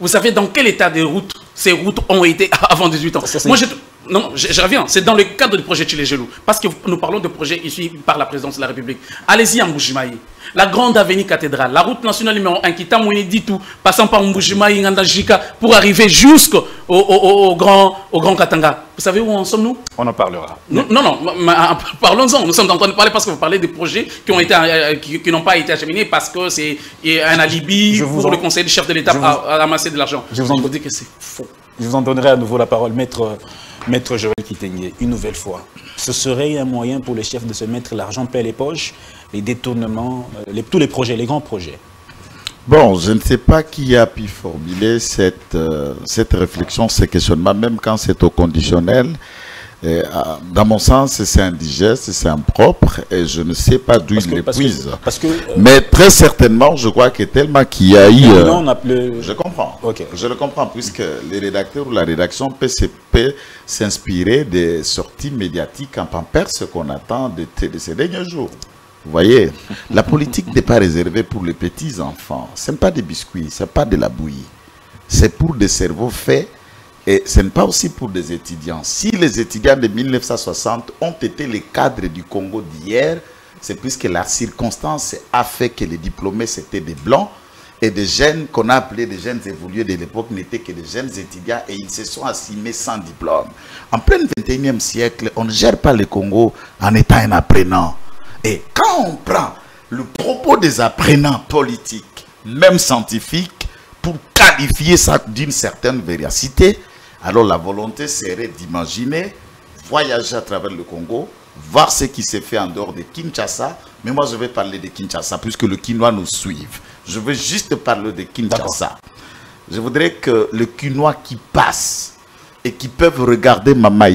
Speaker 4: Vous savez dans quel état de route ces routes ont été avant 18 ans Moi, je, non, je, reviens. C'est dans le cadre du projet Chile Parce que nous parlons de projet issu par la présidence de la République. Allez-y en Mbujimaï. La grande avenue cathédrale, la route nationale numéro 1 qui dit tout, passant par Mbujimaï, Ngandajika, pour arriver jusqu'au au, grand, au grand Katanga. Vous savez où en sommes-nous?
Speaker 1: On en parlera.
Speaker 4: Non, non, non parlons-en. Nous sommes en train de parler parce que vous parlez des projets qui euh, qui, n'ont pas été acheminés parce que c'est un alibi pour le conseil du chef de l'État à, ramasser de l'argent.
Speaker 1: Je vous en dis que c'est faux. Je vous en donnerai à nouveau la parole, maître. Maître Joël Kitengé, une nouvelle fois, ce serait un moyen pour les chefs de se mettre l'argent plein les poches, les détournements, euh, tous les projets, les grands projets
Speaker 2: Bon, je ne sais pas qui a pu formuler cette, euh, cette réflexion, ce questionnement, même quand c'est au conditionnel. Euh, dans mon sens, c'est indigeste, c'est impropre, et je ne sais pas d'où il l'épuise.
Speaker 1: Parce
Speaker 2: Mais très certainement, je crois que tellement qu'il y a eu... Je comprends. Je le comprends, puisque les rédacteurs ou la rédaction peut, s'inspirer des sorties médiatiques en pampers, ce qu'on attend de, de ces derniers jours. Vous voyez, la politique n'est pas réservée pour les petits enfants. Ce n'est pas des biscuits, ce n'est pas de la bouillie. C'est pour des cerveaux faits et ce n'est pas aussi pour des étudiants. Si les étudiants de 1960 ont été les cadres du Congo d'hier, c'est puisque la circonstance a fait que les diplômés, c'était des blancs et des jeunes qu'on a appelés des jeunes évolués de l'époque n'étaient que des jeunes étudiants et ils se sont assimés sans diplôme. En plein 21e siècle, on ne gère pas le Congo en étant un apprenant. Et quand on prend le propos des apprenants politiques, même scientifiques, pour qualifier ça d'une certaine véracité, alors la volonté serait d'imaginer voyager à travers le Congo, voir ce qui s'est fait en dehors de Kinshasa. Mais moi, je vais parler de Kinshasa, puisque le Quinois nous suive. Je veux juste parler de Kinshasa. Je voudrais que le Quinois qui passe et qui peuvent regarder Mama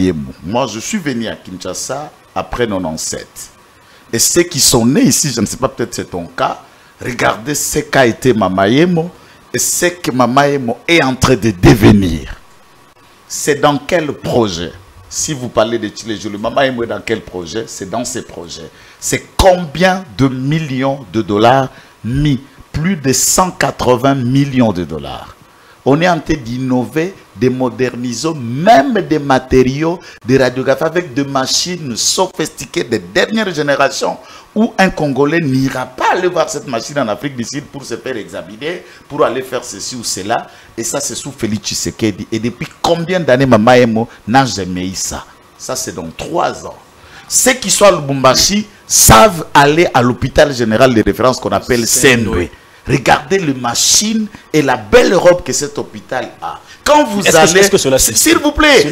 Speaker 2: Moi, je suis venu à Kinshasa après 97. Et ceux qui sont nés ici, je ne sais pas, peut-être c'est ton cas, regardez ce qu'a été Mamayemo et ce que Mamayemo est en train de devenir. C'est dans quel projet? Si vous parlez de Chile, le Mamayemo est dans quel projet? C'est dans ces projets. C'est combien de millions de dollars mis? Plus de 180 millions de dollars. On est en train d'innover, de moderniser même des matériaux de radiographie avec des machines sophistiquées de dernière génération où un Congolais n'ira pas aller voir cette machine en Afrique du Sud pour se faire examiner, pour aller faire ceci ou cela. Et ça, c'est sous Félix Tshisekedi. Et depuis combien d'années Mamaemo n'a jamais eu ça? Ça, c'est dans trois ans. Ceux qui sont à Lubumbashi savent aller à l'hôpital général de référence qu'on appelle Sendwe. Regardez les machines et la belle robe que cet hôpital a. Quand vous allez, s'il vous plaît,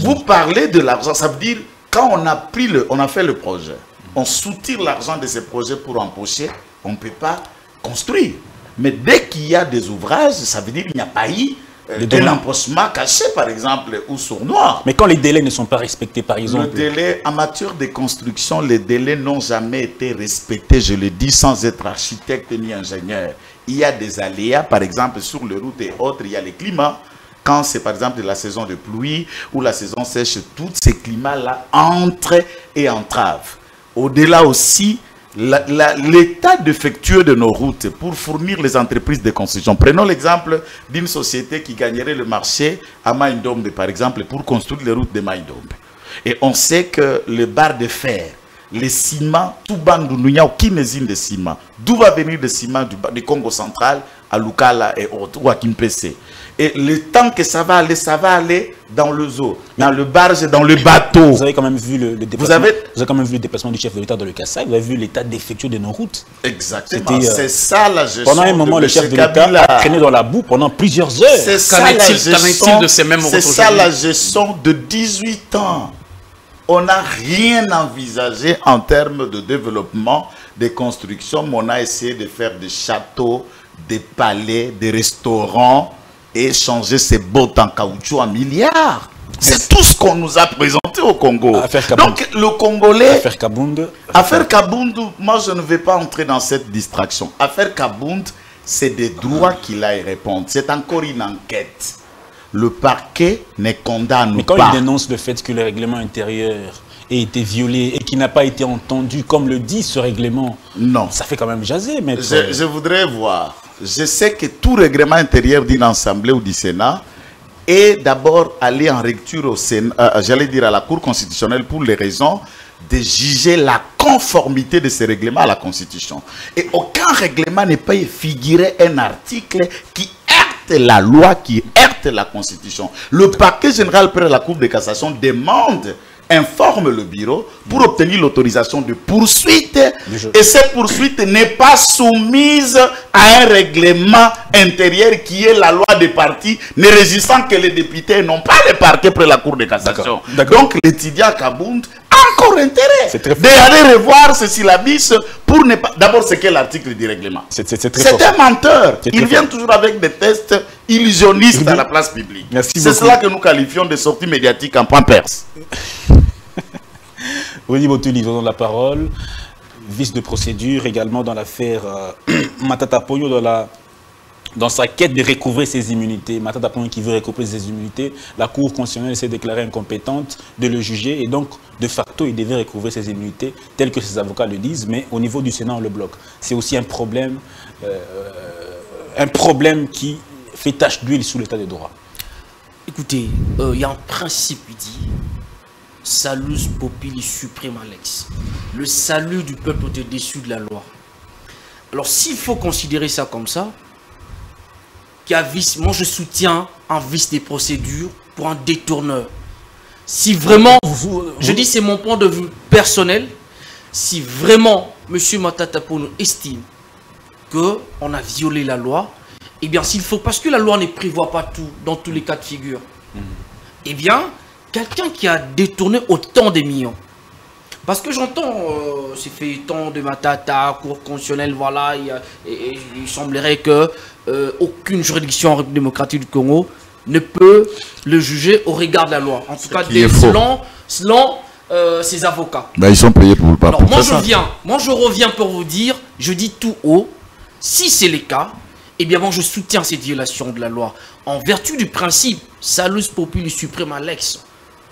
Speaker 2: vous, parlez de l'argent, ça veut dire quand on a pris le, on a fait le projet, on soutire l'argent de ce projet pour empocher, on ne peut pas construire. Mais dès qu'il y a des ouvrages, ça veut dire qu'il n'y a pas eu de l'empochement caché, par exemple, ou sournois.
Speaker 1: Mais quand les délais ne sont pas respectés, par exemple...
Speaker 2: Le délai, en matière de construction, les délais n'ont jamais été respectés, je le dis sans être architecte ni ingénieur. Il y a des aléas, par exemple, sur les routes et autres, il y a les climats. Quand c'est par exemple la saison de pluie ou la saison sèche, tous ces climats-là entrent et entravent. Au-delà aussi, l'état défectueux de nos routes pour fournir les entreprises de construction. Prenons l'exemple d'une société qui gagnerait le marché à Maïndombe, par exemple, pour construire les routes de Maïndombe. Et on sait que le bar de fer, les ciments, tout bandou, il n'y a aucune usine de ciment. D'où va venir le ciment du, Congo central, à Lukala et autres, ou à Kimpese et le temps que ça va aller, ça va aller dans le zoo, dans le barge, dans le bateau.
Speaker 1: Vous avez quand même vu le, déplacement. Vous avez... vous avez... quand même vu le déplacement du chef de l'État dans le Kassai. Vous avez vu l'état défectueux de nos routes.
Speaker 2: Exactement. Euh, c'est ça la gestion.
Speaker 1: Pendant un moment, le chef de l'État a traîné dans la boue pendant plusieurs heures.
Speaker 2: C'est ça, la gestion, de ces mêmes C'est ça la gestion de 18 ans. on n'a rien envisagé en termes de développement des constructions, mais on a essayé de faire des châteaux, des palais, des restaurants et changer ces bottes en caoutchouc en milliards. C'est tout ce qu'on nous a présenté au Congo. Donc le Congolais...
Speaker 1: Affaire Kabound.
Speaker 2: Affaire Kabound, moi je ne vais pas entrer dans cette distraction. Affaire Kabound, c'est des droits qu'il a à répondre. C'est encore une enquête. Le parquet ne condamne
Speaker 1: Mais
Speaker 2: pas.
Speaker 1: quand il dénonce le fait que le règlement intérieur ait été violé et qui n'a pas été entendu comme le dit ce règlement,
Speaker 2: non.
Speaker 1: ça fait quand même jaser.
Speaker 2: Je, je voudrais voir. Je sais que tout règlement intérieur d'une assemblée ou du Sénat est d'abord aller en lecture au Sénat, euh, j'allais dire à la Cour constitutionnelle pour les raisons de juger la conformité de ces règlements à la Constitution. Et aucun règlement n'est pas figuré un article qui heurte la loi, qui heurte la Constitution. Le parquet général près de la Cour de cassation demande informe le bureau pour obtenir l'autorisation de poursuite et cette poursuite n'est pas soumise à un règlement intérieur qui est la loi des partis ne résistant que les députés n'ont pas le parquet près la cour de cassation. Donc l'étudiant Kabound a encore intérêt d'aller revoir ce syllabus pour ne pas... D'abord, c'est quel article du règlement C'est un menteur. Il vient toujours avec des tests illusionnistes à la place publique. C'est cela que nous qualifions de sortie médiatique en point perse.
Speaker 1: Rudy Botuli, nous la parole. Vice de procédure également dans l'affaire euh, Matata Pogno dans, la, dans sa quête de recouvrer ses immunités. Matata Pogno qui veut recouvrer ses immunités. La Cour constitutionnelle s'est déclarée incompétente de le juger et donc, de facto, il devait recouvrer ses immunités tel que ses avocats le disent, mais au niveau du Sénat, on le bloque. C'est aussi un problème, euh, un problème qui fait tache d'huile sous l'état de droit.
Speaker 3: Écoutez, euh, il y a un principe qui dit salus populi supreme alex. Le salut du peuple au-dessus de la loi. Alors s'il faut considérer ça comme ça, vice, moi je soutiens un vice des procédures pour un détourneur. Si vraiment, je dis c'est mon point de vue personnel, si vraiment M. Matatapono estime qu'on a violé la loi, eh bien s'il faut, parce que la loi ne prévoit pas tout dans tous les cas de figure, mhm. eh bien quelqu'un qui a détourné autant de millions. Parce que j'entends, euh, c'est fait tant de matata, cour constitutionnelle, voilà, et, il semblerait que euh, aucune juridiction démocratique du Congo ne peut le juger au regard de la loi. En tout cas, selon, euh, ses avocats.
Speaker 2: Ben, ils sont payés pour le pas
Speaker 3: Alors, moi, je viens, moi, je reviens pour vous dire, je dis tout haut, si c'est le cas, eh bien, moi, je soutiens cette violation de la loi. En vertu du principe, salus populi supreme alex,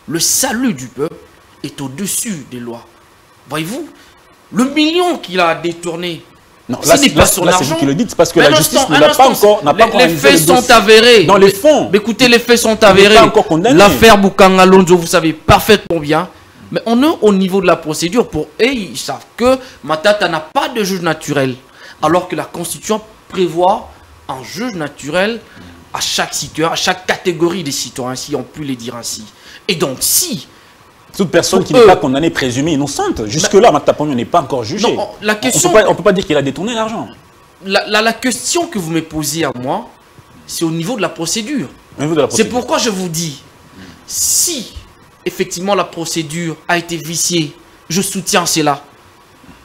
Speaker 3: le salut du peuple est au-dessus des lois. Voyez-vous Le million qu'il a détourné,
Speaker 1: non, ce n'est pas son argent. C'est vous qui le dites, parce que la justice n'a pas encore, pas
Speaker 3: les, faits sont avérés.
Speaker 1: Dans les fonds.
Speaker 3: Mais écoutez, les faits sont avérés. L'affaire Bukanga Lonzo, vous savez parfaitement bien. Mais on est au niveau de la procédure. Pour eux, ils savent que Matata n'a pas de juge naturel. Alors que la Constitution prévoit un juge naturel à chaque citoyen, à chaque catégorie des citoyens, si on peut les dire ainsi. Et donc, si...
Speaker 1: Toute personne qui n'est pas condamnée, présumée innocente, jusque-là, Martha n'est pas encore jugé. la question, on ne peut pas dire qu'il a détourné l'argent.
Speaker 3: La, la, question que vous me posez à moi, c'est au niveau de la procédure. C'est pourquoi je vous dis, si effectivement la procédure a été viciée, je soutiens cela.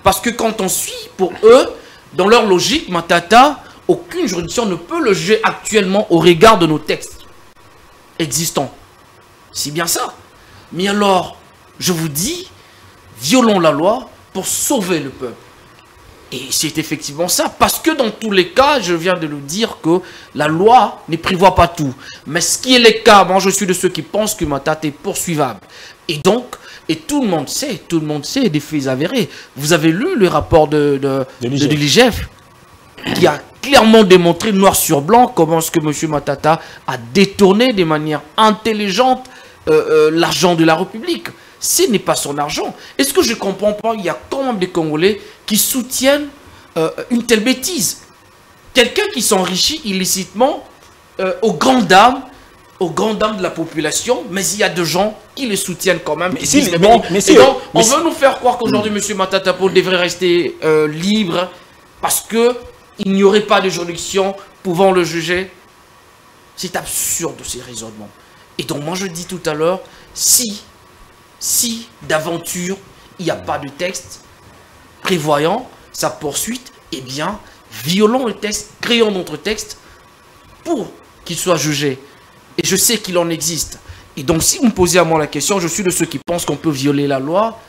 Speaker 3: Parce que quand on suit, pour eux, dans leur logique, Matata, aucune juridiction ne peut le juger actuellement au regard de nos textes existants. C'est bien ça. Mais alors, je vous dis, violons la loi pour sauver le peuple. Et c'est effectivement ça, parce que dans tous les cas, je viens de le dire que la loi ne prévoit pas tout. Mais ce qui est le cas, moi je suis de ceux qui pensent que ma tête est poursuivable. Et donc, et tout le monde sait, tout le monde sait des faits avérés. Vous avez lu le rapport de, de, l'IGF qui a clairement démontré noir sur blanc comment ce que M. Matata a détourné de manière intelligente euh, euh, l'argent de la République. Ce n'est pas son argent. Est-ce que je comprends pas Il y a quand même des Congolais qui soutiennent euh, une telle bêtise. Quelqu'un qui s'enrichit illicitement aux grandes dames aux grandes dames de la population, mais il y a des gens qui les soutiennent quand même. Mais, si, on veut nous faire croire qu'aujourd'hui, M. Matatapo devrait rester libre parce que il n'y aurait pas de juridiction pouvant le juger. C'est absurde ces raisonnements. Et donc moi je dis tout à l'heure, si si d'aventure il n'y a pas de texte prévoyant sa poursuite, eh bien, violons le texte, créons notre texte pour qu'il soit jugé. Et je sais qu'il en existe. Et donc, si vous me posez à moi la question, je suis de ceux qui pensent qu'on peut violer la loi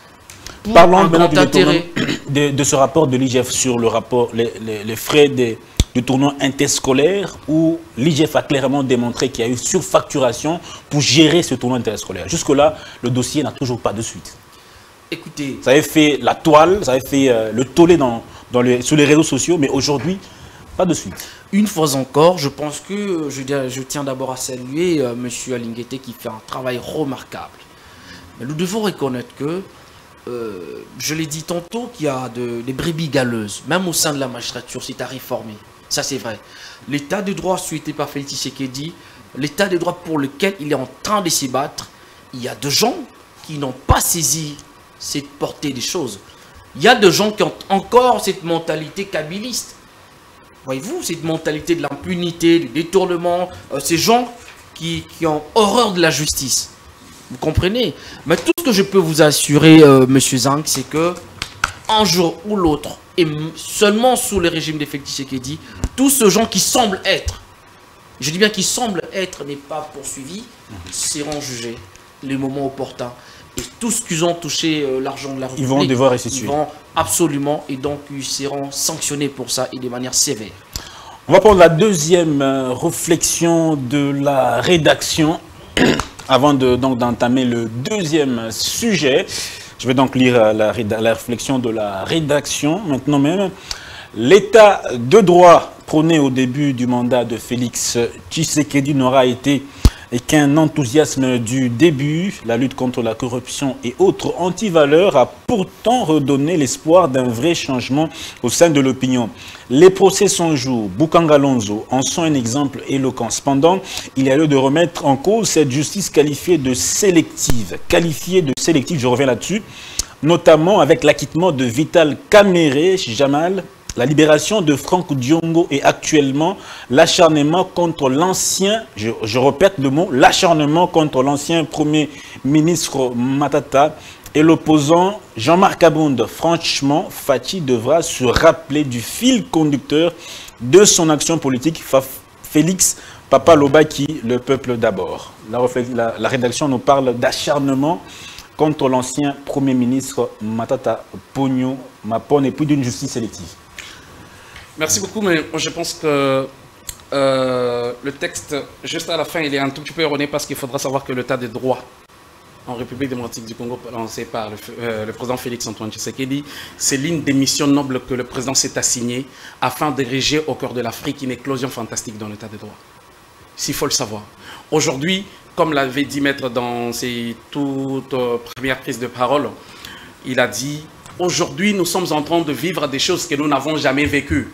Speaker 3: pour
Speaker 1: Parlons
Speaker 3: un
Speaker 1: maintenant
Speaker 3: grand intérêt.
Speaker 1: de, de ce rapport de l'IGF sur le rapport, les, les- les frais des, du tournoi interscolaire où l'IGF a clairement démontré qu'il y a eu surfacturation pour gérer ce tournoi interscolaire. Jusque-là, le dossier n'a toujours pas de suite.
Speaker 3: Écoutez,
Speaker 1: Ça avait fait la toile, ça avait fait euh, le tollé dans, dans les, sur les réseaux sociaux, mais aujourd'hui, pas de suite.
Speaker 3: une fois encore, je pense que euh, je, tiens d'abord à saluer euh, Monsieur Alinguete qui fait un travail remarquable. Mais nous devons reconnaître que, euh, je l'ai dit tantôt, qu'il y a de- des brebis galeuses, même au sein de la magistrature, c'est à réformer. Ça, c'est vrai. L'état de droit souhaité par Félix Tshisekedi, l'état de droit pour lequel il est en train de se battre, il y a de gens qui n'ont pas saisi cette portée des choses. Il y a de gens qui ont encore cette mentalité kabyliste. Voyez-vous, cette mentalité de l'impunité, du détournement, euh, ces gens qui, qui ont horreur de la justice. Vous comprenez? Mais tout ce que je peux vous assurer, euh, Monsieur Zang, c'est que un jour ou l'autre, et seulement sous le régime d'effectif dit, tous ces gens qui semblent être, je dis bien qui semblent être, n'est pas poursuivis, seront jugés les moments opportuns. Et tous ceux qui ont touché euh, l'argent de la
Speaker 1: Ils vont
Speaker 3: République,
Speaker 1: devoir restituer.
Speaker 3: Ils vont absolument, et donc ils seront sanctionnés pour ça et de manière sévère.
Speaker 1: On va prendre la deuxième euh, réflexion de la rédaction avant de- d'entamer le deuxième sujet. Je vais donc lire euh, la, réflexion de la rédaction maintenant même. L'état de droit prôné au début du mandat de Félix Tshisekedi n'aura été qu'un enthousiasme du début. La lutte contre la corruption et autres antivaleurs a pourtant redonné l'espoir d'un vrai changement au sein de l'opinion. Les procès sont jour. Bukanga Lonzo en sont un exemple éloquent. Cependant, il y a lieu de remettre en cause cette justice qualifiée de sélective. Qualifiée de sélective, je reviens là-dessus, notamment avec l'acquittement de Vital Kamere Jamal, la libération de Franck Diongo et actuellement l'acharnement contre l'ancien, je, répète le mot, l'acharnement contre l'ancien Premier ministre Matata et l'opposant Jean-Marc Abound. Franchement, Fati devra se rappeler du fil conducteur de son action politique. Félix Papa Lobaki, le peuple d'abord. La rédaction nous parle d'acharnement contre l'ancien Premier ministre Matata Pogno Mapone et puis d'une justice sélective.
Speaker 4: Merci beaucoup, mais je pense que euh, le texte, juste à la fin, il est un tout petit peu erroné parce qu'il faudra savoir que l'état de droit en République démocratique du Congo, lancé par le, euh, le président Félix Antoine Tshisekedi, c'est l'une des missions nobles que le président s'est assigné afin d'ériger au cœur de l'Afrique une éclosion fantastique dans l'état de droit. S'il faut le savoir. Aujourd'hui, comme l'avait dit Maître dans ses toutes euh, premières prises de parole, il a dit Aujourd'hui, nous sommes en train de vivre des choses que nous n'avons jamais vécues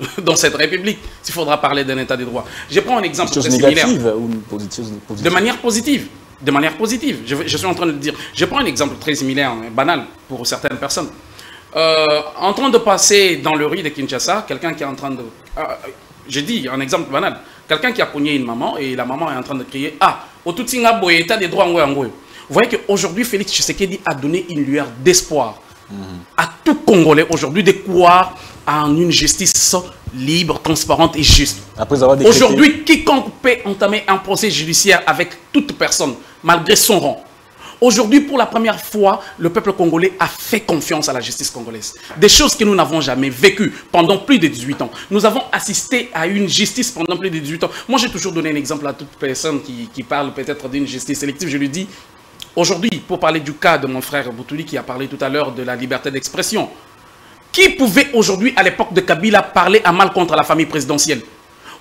Speaker 4: dans cette République. S'il faudra parler d'un état de droit. Je prends un exemple très similaire.
Speaker 1: négative ou une positive, positive
Speaker 4: De manière positive. De manière positive. Je, je suis en train de le dire. Je prends un exemple très similaire, hein, banal pour certaines personnes. Euh, en train de passer dans le rue de Kinshasa, quelqu'un qui est en train de... ah, J'ai dit un exemple banal. Quelqu'un qui a cogné une maman et la maman est en train de crier « Ah, au Boye, état des droits Ngoye. Vous voyez qu'aujourd'hui, Félix Tshisekedi a donné une lueur d'espoir à tout Congolais aujourd'hui de croire en une justice libre, transparente et juste. Aujourd'hui, quiconque peut entamer un procès judiciaire avec toute personne, malgré son rang. Aujourd'hui, pour la première fois, le peuple congolais a fait confiance à la justice congolaise. Des choses que nous n'avons jamais vécues pendant plus de 18 ans. Nous avons assisté à une justice pendant plus de 18 ans. Moi, j'ai toujours donné un exemple à toute personne qui, qui parle peut-être d'une justice sélective. Je lui dis, aujourd'hui, pour parler du cas de mon frère Boutouli qui a parlé tout à l'heure de la liberté d'expression, qui pouvait aujourd'hui, à l'époque de Kabila, parler à mal contre la famille présidentielle?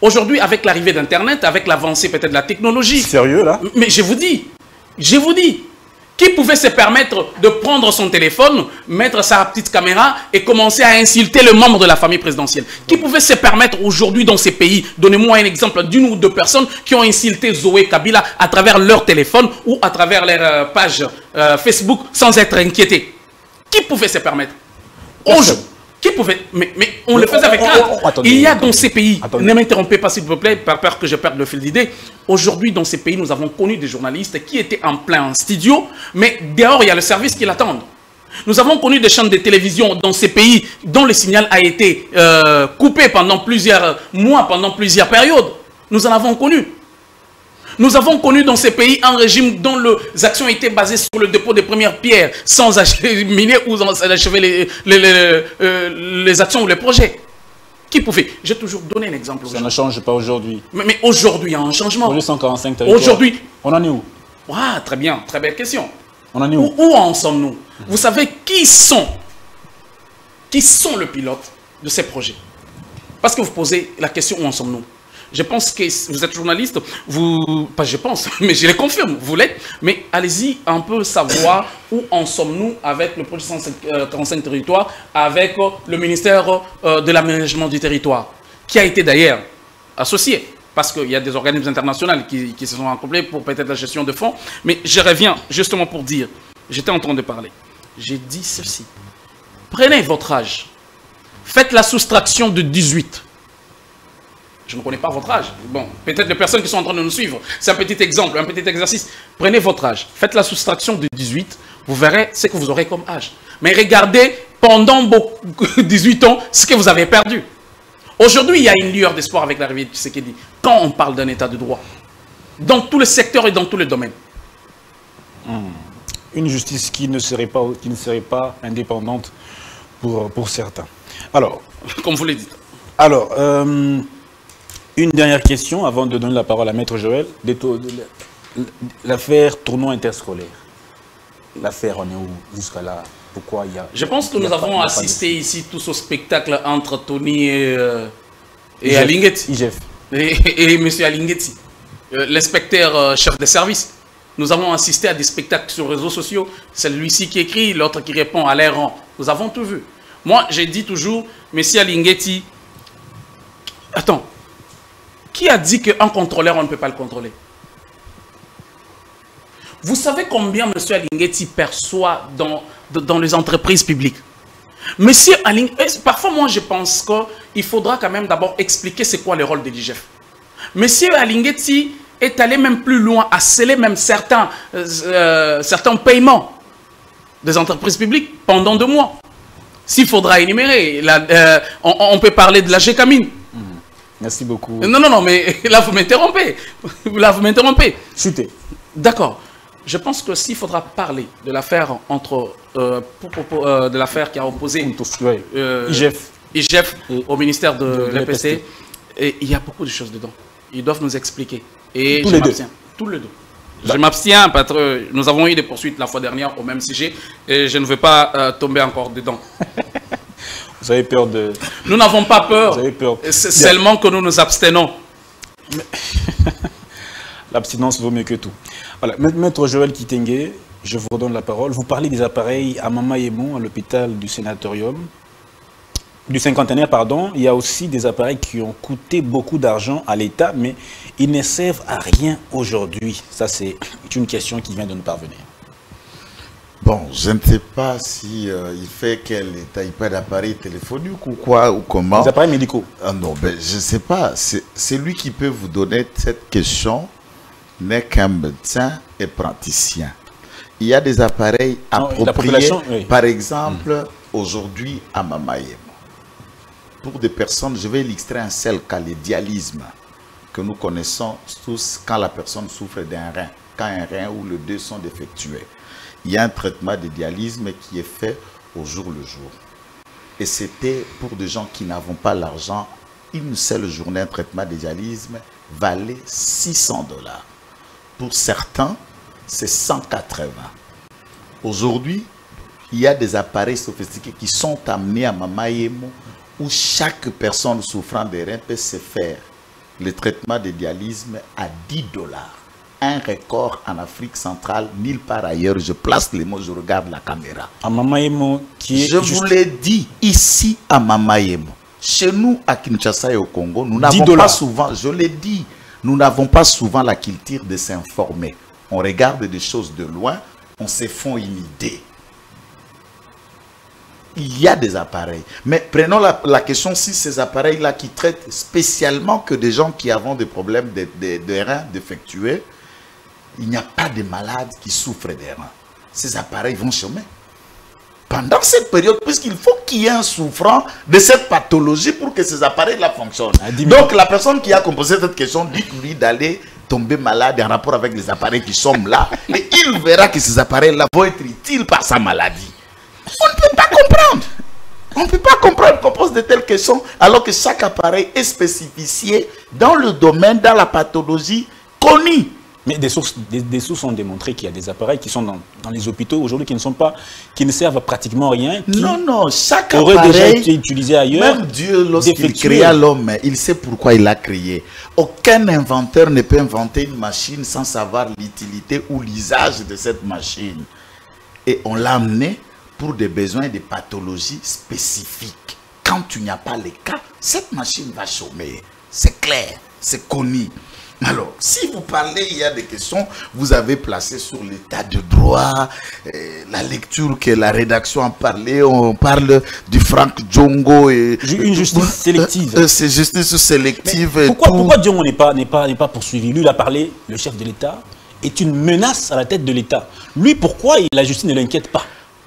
Speaker 4: Aujourd'hui, avec l'arrivée d'Internet, avec l'avancée peut-être de la technologie,
Speaker 1: Sérieux là?
Speaker 4: Mais je vous dis, je vous dis, qui pouvait se permettre de prendre son téléphone, mettre sa petite caméra et commencer à insulter le membre de la famille présidentielle? Qui pouvait se permettre aujourd'hui dans ces pays, donnez-moi un exemple d'une ou deux personnes qui ont insulté Zoé Kabila à travers leur téléphone ou à travers leur euh, page euh, Facebook sans être inquiétés Qui pouvait se permettre?
Speaker 1: Personne.
Speaker 4: Qui pouvait. Mais, mais on le faisait avec crainte. Il y a dans ces pays. Ne m'interrompez pas, s'il vous plaît, par peur que je perde le fil d'idée. Aujourd'hui, dans ces pays, nous avons connu des journalistes qui étaient en plein studio, mais dehors, il y a le service qui l'attend. Nous avons connu des chaînes de télévision dans ces pays dont le signal a été euh, coupé pendant plusieurs mois, pendant plusieurs périodes. Nous en avons connu. Nous avons connu dans ces pays un régime dont les actions étaient basées sur le dépôt des premières pierres, sans acheminer ou sans achever les, euh, les, actions ou les projets. Qui pouvait? J'ai toujours donné un exemple.
Speaker 1: Ça ne change pas aujourd'hui.
Speaker 4: Mais, aujourd'hui, il y a un changement.
Speaker 1: Aujourd'hui. On en est où?
Speaker 4: Ah, Très bien, très belle question.
Speaker 1: On en est où
Speaker 4: Où, en sommes-nous? Vous savez qui sont Qui sont le pilote de ces projets? Parce que vous posez la question où en sommes-nous? Je pense que vous êtes journaliste, vous, pas je pense, mais je le confirme, vous l'êtes. Mais allez-y un peu savoir où en sommes-nous avec le projet 135 territoires, avec le ministère euh, de l'aménagement du territoire, qui a été d'ailleurs associé parce qu'il y a des organismes internationaux qui, qui se sont accomplés pour peut-être la gestion de fonds. Mais je reviens justement pour dire, j'étais en train de parler, j'ai dit ceci. Prenez votre âge, faites la soustraction de 18 je ne connais pas votre âge. Bon, peut-être les personnes qui sont en train de nous suivre. C'est un petit exemple, un petit exercice. Prenez votre âge. Faites la soustraction de 18. Vous verrez ce que vous aurez comme âge. Mais regardez pendant 18 ans ce que vous avez perdu. Aujourd'hui, il y a une lueur d'espoir avec l'arrivée de dit. Quand on parle d'un état de droit, dans tous les secteurs et dans tous les domaines.
Speaker 1: Hmm. Une justice qui ne serait pas, qui ne serait pas indépendante pour, pour certains. Alors,
Speaker 4: comme vous l'avez dit.
Speaker 1: Alors, euh, une dernière question avant de donner la parole à Maître Joël. L'affaire tournoi interscolaire. L'affaire, on est où jusqu'à là? Pourquoi il y a...
Speaker 4: Je pense que nous avons assisté ici tous au spectacle entre Tony et, euh, et Alingetti. Et, et, M. Alingetti, euh, l'inspecteur euh, chef de service. Nous avons assisté à des spectacles sur les réseaux sociaux. C'est lui-ci qui écrit, l'autre qui répond à l'air Nous avons tout vu. Moi, j'ai dit toujours, M. Alingetti, attends, qui a dit qu'un contrôleur, on ne peut pas le contrôler? Vous savez combien M. Alingetti perçoit dans, dans les entreprises publiques? Monsieur Alingetti, parfois moi je pense qu'il faudra quand même d'abord expliquer c'est quoi le rôle de l'IGF. Monsieur Alingetti est allé même plus loin, à sceller même certains, euh, certains paiements des entreprises publiques pendant deux mois. S'il faudra énumérer, euh, on, on, peut parler de la GECAMINE,
Speaker 1: Merci beaucoup.
Speaker 4: Non, non, non, mais là, vous m'interrompez. Là, vous m'interrompez.
Speaker 1: Chutez.
Speaker 4: D'accord. Je pense que s'il faudra parler de l'affaire entre euh, euh, de l'affaire qui a opposé
Speaker 1: euh, IGF,
Speaker 4: IGF au ministère de, l'EPC, il y a beaucoup de choses dedans. Ils doivent nous expliquer. Et
Speaker 1: Tous les deux.
Speaker 4: Tous les deux. Je m'abstiens parce que nous avons eu des poursuites la fois dernière au même sujet et je ne veux pas tomber encore dedans.
Speaker 1: Vous avez peur de...
Speaker 4: Nous n'avons pas peur. Vous avez peur. C'est seulement que nous nous abstenons.
Speaker 1: L'abstinence vaut mieux que tout. Voilà. Maître Joël Kitenge, je vous redonne la parole. Vous parlez des appareils à Mama Yemon, à l'hôpital du Sénatorium. Du cinquantenaire, pardon. Il y a aussi des appareils qui ont coûté beaucoup d'argent à l'État, mais ils ne servent à rien aujourd'hui. Ça, c'est une question qui vient de nous parvenir.
Speaker 2: Bon, je ne sais pas si euh, il fait quel état, il pas d'appareil téléphonique ou quoi, ou comment.
Speaker 1: Des appareils médicaux
Speaker 2: ah Non, ben, je ne sais pas. C'est lui qui peut vous donner cette question n'est qu'un médecin et praticien. Il y a des appareils appropriés, par exemple, aujourd'hui à Mamayem. Pour des personnes, je vais l'extraire un seul cas, le dialysme, que nous connaissons tous quand la personne souffre d'un rein, quand un rein ou le deux sont défectués il y a un traitement de dialysme qui est fait au jour le jour. Et c'était pour des gens qui n'avons pas l'argent, une seule journée, un traitement de dialysme valait 600 dollars. Pour certains, c'est 180. Aujourd'hui, il y a des appareils sophistiqués qui sont amenés à Mamayemo où chaque personne souffrant de reins peut se faire le traitement de dialysme à 10 dollars un record en Afrique centrale, nulle part ailleurs. Je place les mots, je regarde la caméra.
Speaker 1: Qui est
Speaker 2: Je vous l'ai dit, ici à Mamaïmo. Chez nous, à Kinshasa et au Congo, nous n'avons pas souvent, je l'ai dit, nous n'avons pas souvent la culture de s'informer. On regarde des choses de loin, on se font une idée. il y a des appareils. Mais prenons la, la question si ces appareils-là qui traitent spécialement que des gens qui ont des problèmes de, de- de reins défectueux, il n'y a pas de malades qui souffrent des reins. Ces appareils vont chômer. Pendant cette période, puisqu'il faut qu'il y ait un souffrant de cette pathologie pour que ces appareils-là fonctionnent.
Speaker 1: Ah,
Speaker 2: Donc la personne qui a composé cette question, dites-lui d'aller tomber malade en rapport avec les appareils qui sont là. et il verra que ces appareils-là vont être utiles par sa maladie. On ne peut pas comprendre. On ne peut pas comprendre qu'on pose de telles questions alors que chaque appareil est spécifié dans le domaine, dans la pathologie connue.
Speaker 1: Mais des sources, des, des sources ont démontré qu'il y a des appareils qui sont dans, dans les hôpitaux aujourd'hui qui ne sont pas, qui ne servent pratiquement à rien, qui
Speaker 2: Non, non, chaque
Speaker 1: auraient déjà
Speaker 2: appareil,
Speaker 1: été utilisés ailleurs.
Speaker 2: même Dieu, lorsqu'il créa l'homme, il sait pourquoi il l'a créé. Aucun inventeur ne peut inventer une machine sans savoir l'utilité ou l'usage de cette machine. Et on l'a amené pour des besoins et des pathologies spécifiques. Quand tu n'y as pas les cas, cette machine va chômer. C'est clair, c'est connu. Alors, si vous parlez, il y a des questions, vous avez placé sur l'état de droit, euh, la lecture que la rédaction a parlé, on parle du Frank Djongo et...
Speaker 1: Une justice
Speaker 2: Euh,
Speaker 1: sélective.
Speaker 2: euh, c'est justice sélective
Speaker 1: Mais
Speaker 2: et
Speaker 1: pourquoi,
Speaker 2: tout.
Speaker 1: pourquoi Diongo n'est pas, pas, pas poursuivi? Lui, il a parlé, le chef de l'État est une menace à la tête de l'État. Lui, pourquoi la justice ne l'inquiète pas?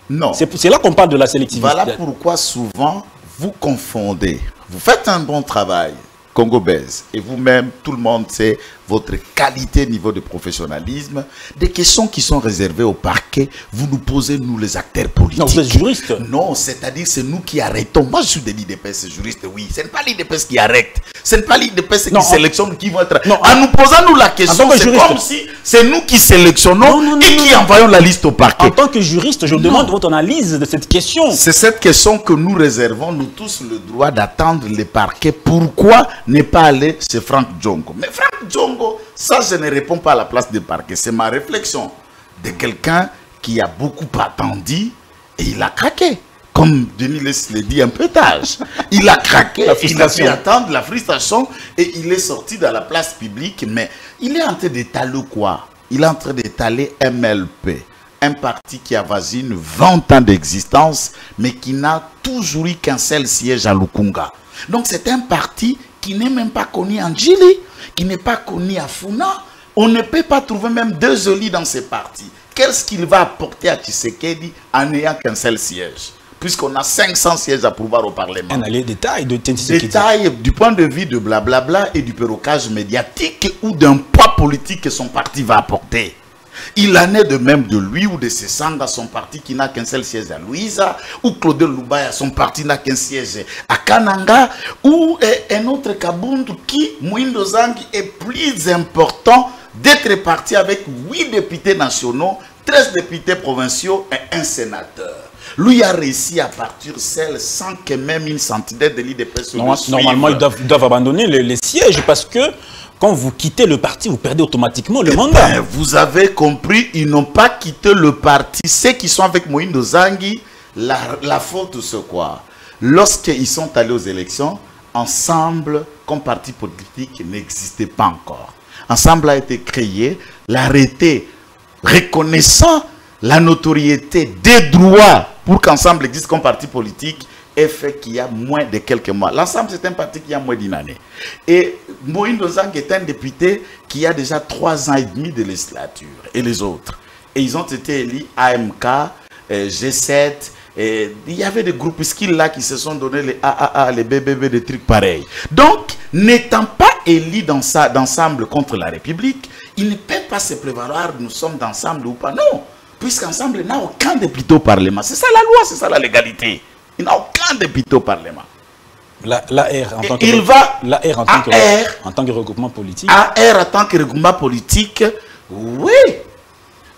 Speaker 2: Non.
Speaker 1: C'est là qu'on parle de la sélectivité.
Speaker 2: Voilà pourquoi souvent vous confondez. Vous faites un bon travail, Congo Baise, et vous-même, tout le monde sait votre qualité, niveau de professionnalisme. Des questions qui sont réservées au parquet, vous nous posez, nous les acteurs politiques.
Speaker 1: Non, vous êtes juriste.
Speaker 2: Non, c'est-à-dire c'est nous qui arrêtons. Moi, je suis de l'IDPS, juriste, oui. Ce n'est pas l'IDPS qui arrête. Ce n'est pas l'IDPS qui
Speaker 1: en-
Speaker 2: sélectionne qui vont être...
Speaker 1: Non,
Speaker 2: en nous posant nous la question, c'est comme si c'est nous qui sélectionnons
Speaker 1: Non, non, non,
Speaker 2: et qui envoyons la liste au parquet.
Speaker 1: En tant que juriste, je demande votre analyse de cette question.
Speaker 2: C'est cette question que nous réservons, nous tous, le droit d'attendre les parquets. Pourquoi ne pas aller chez Franck Djongo Mais Franck Djongo, ça, je ne réponds pas à la place des parquets. C'est ma réflexion de quelqu'un qui a beaucoup attendu et il a craqué. Comme Denis le dit un peu d'âge. Il a craqué,
Speaker 1: La
Speaker 2: il a
Speaker 1: frustration.
Speaker 2: pu attendre la frustration et il est sorti dans la place publique. Mais il est en train d'étaler quoi? Il est en train d'étaler MLP un parti qui avoisine 20 ans d'existence, mais qui n'a toujours eu qu'un seul siège à Lukunga. Donc c'est un parti qui n'est même pas connu en Djili, qui n'est pas connu à Funa. On ne peut pas trouver même deux Oli dans ces partis. Qu'est-ce qu'il va apporter à Tshisekedi en n'ayant qu'un seul siège? Puisqu'on a 500 sièges à pouvoir au Parlement
Speaker 1: Un allié de Tenti Sekedi.
Speaker 2: détail du point de vue de blablabla et du perrocage médiatique ou d'un poids politique que son parti va apporter. Il en est de même de lui ou de ses sangs à son parti qui n'a qu'un seul siège à Louisa, ou Claude Loubaya, son parti n'a qu'un siège à Kananga, ou un autre Kabundu qui, Mouindo Zangi, est plus important d'être parti avec 8 députés nationaux, 13 députés provinciaux et un sénateur. Lui a réussi à partir seul sans que même une centenaire de
Speaker 1: Norma-
Speaker 2: le suive.
Speaker 1: Normalement, ils doivent, abandonner les, les sièges parce que quand vous quittez le parti, vous perdez automatiquement le mandat.
Speaker 2: Ben, vous avez compris, ils n'ont pas quitté le parti. Ceux qui sont avec Moïse Zangui, la, la faute c'est quoi? Lorsqu'ils sont allés aux élections, ensemble, comme parti politique, n'existait pas encore. Ensemble a été créé, l'arrêté reconnaissant la notoriété des droits pour qu'ensemble existe comme parti politique est fait qu'il y a moins de quelques mois. L'ensemble, c'est un parti qui a moins d'une année. Et Moïse Zang est un député qui a déjà trois ans et demi de législature. Et les autres. Et ils ont été élus AMK, euh, G7. Et il y avait des groupes skills là qui se sont donné les AAA, les BBB, des trucs pareils. Donc, n'étant pas élus dans d'ensemble contre la République, ils ne peuvent pas se prévaloir, nous sommes d'ensemble ou pas. Non, puisqu'ensemble n'a aucun député au Parlement. C'est ça la loi, c'est ça la légalité. Il n'a aucun député au Parlement.
Speaker 1: La, l'AR en tant que,
Speaker 2: il va-
Speaker 1: l'AR en, tant que- en tant que regroupement politique.
Speaker 2: AR en tant que regroupement politique, oui.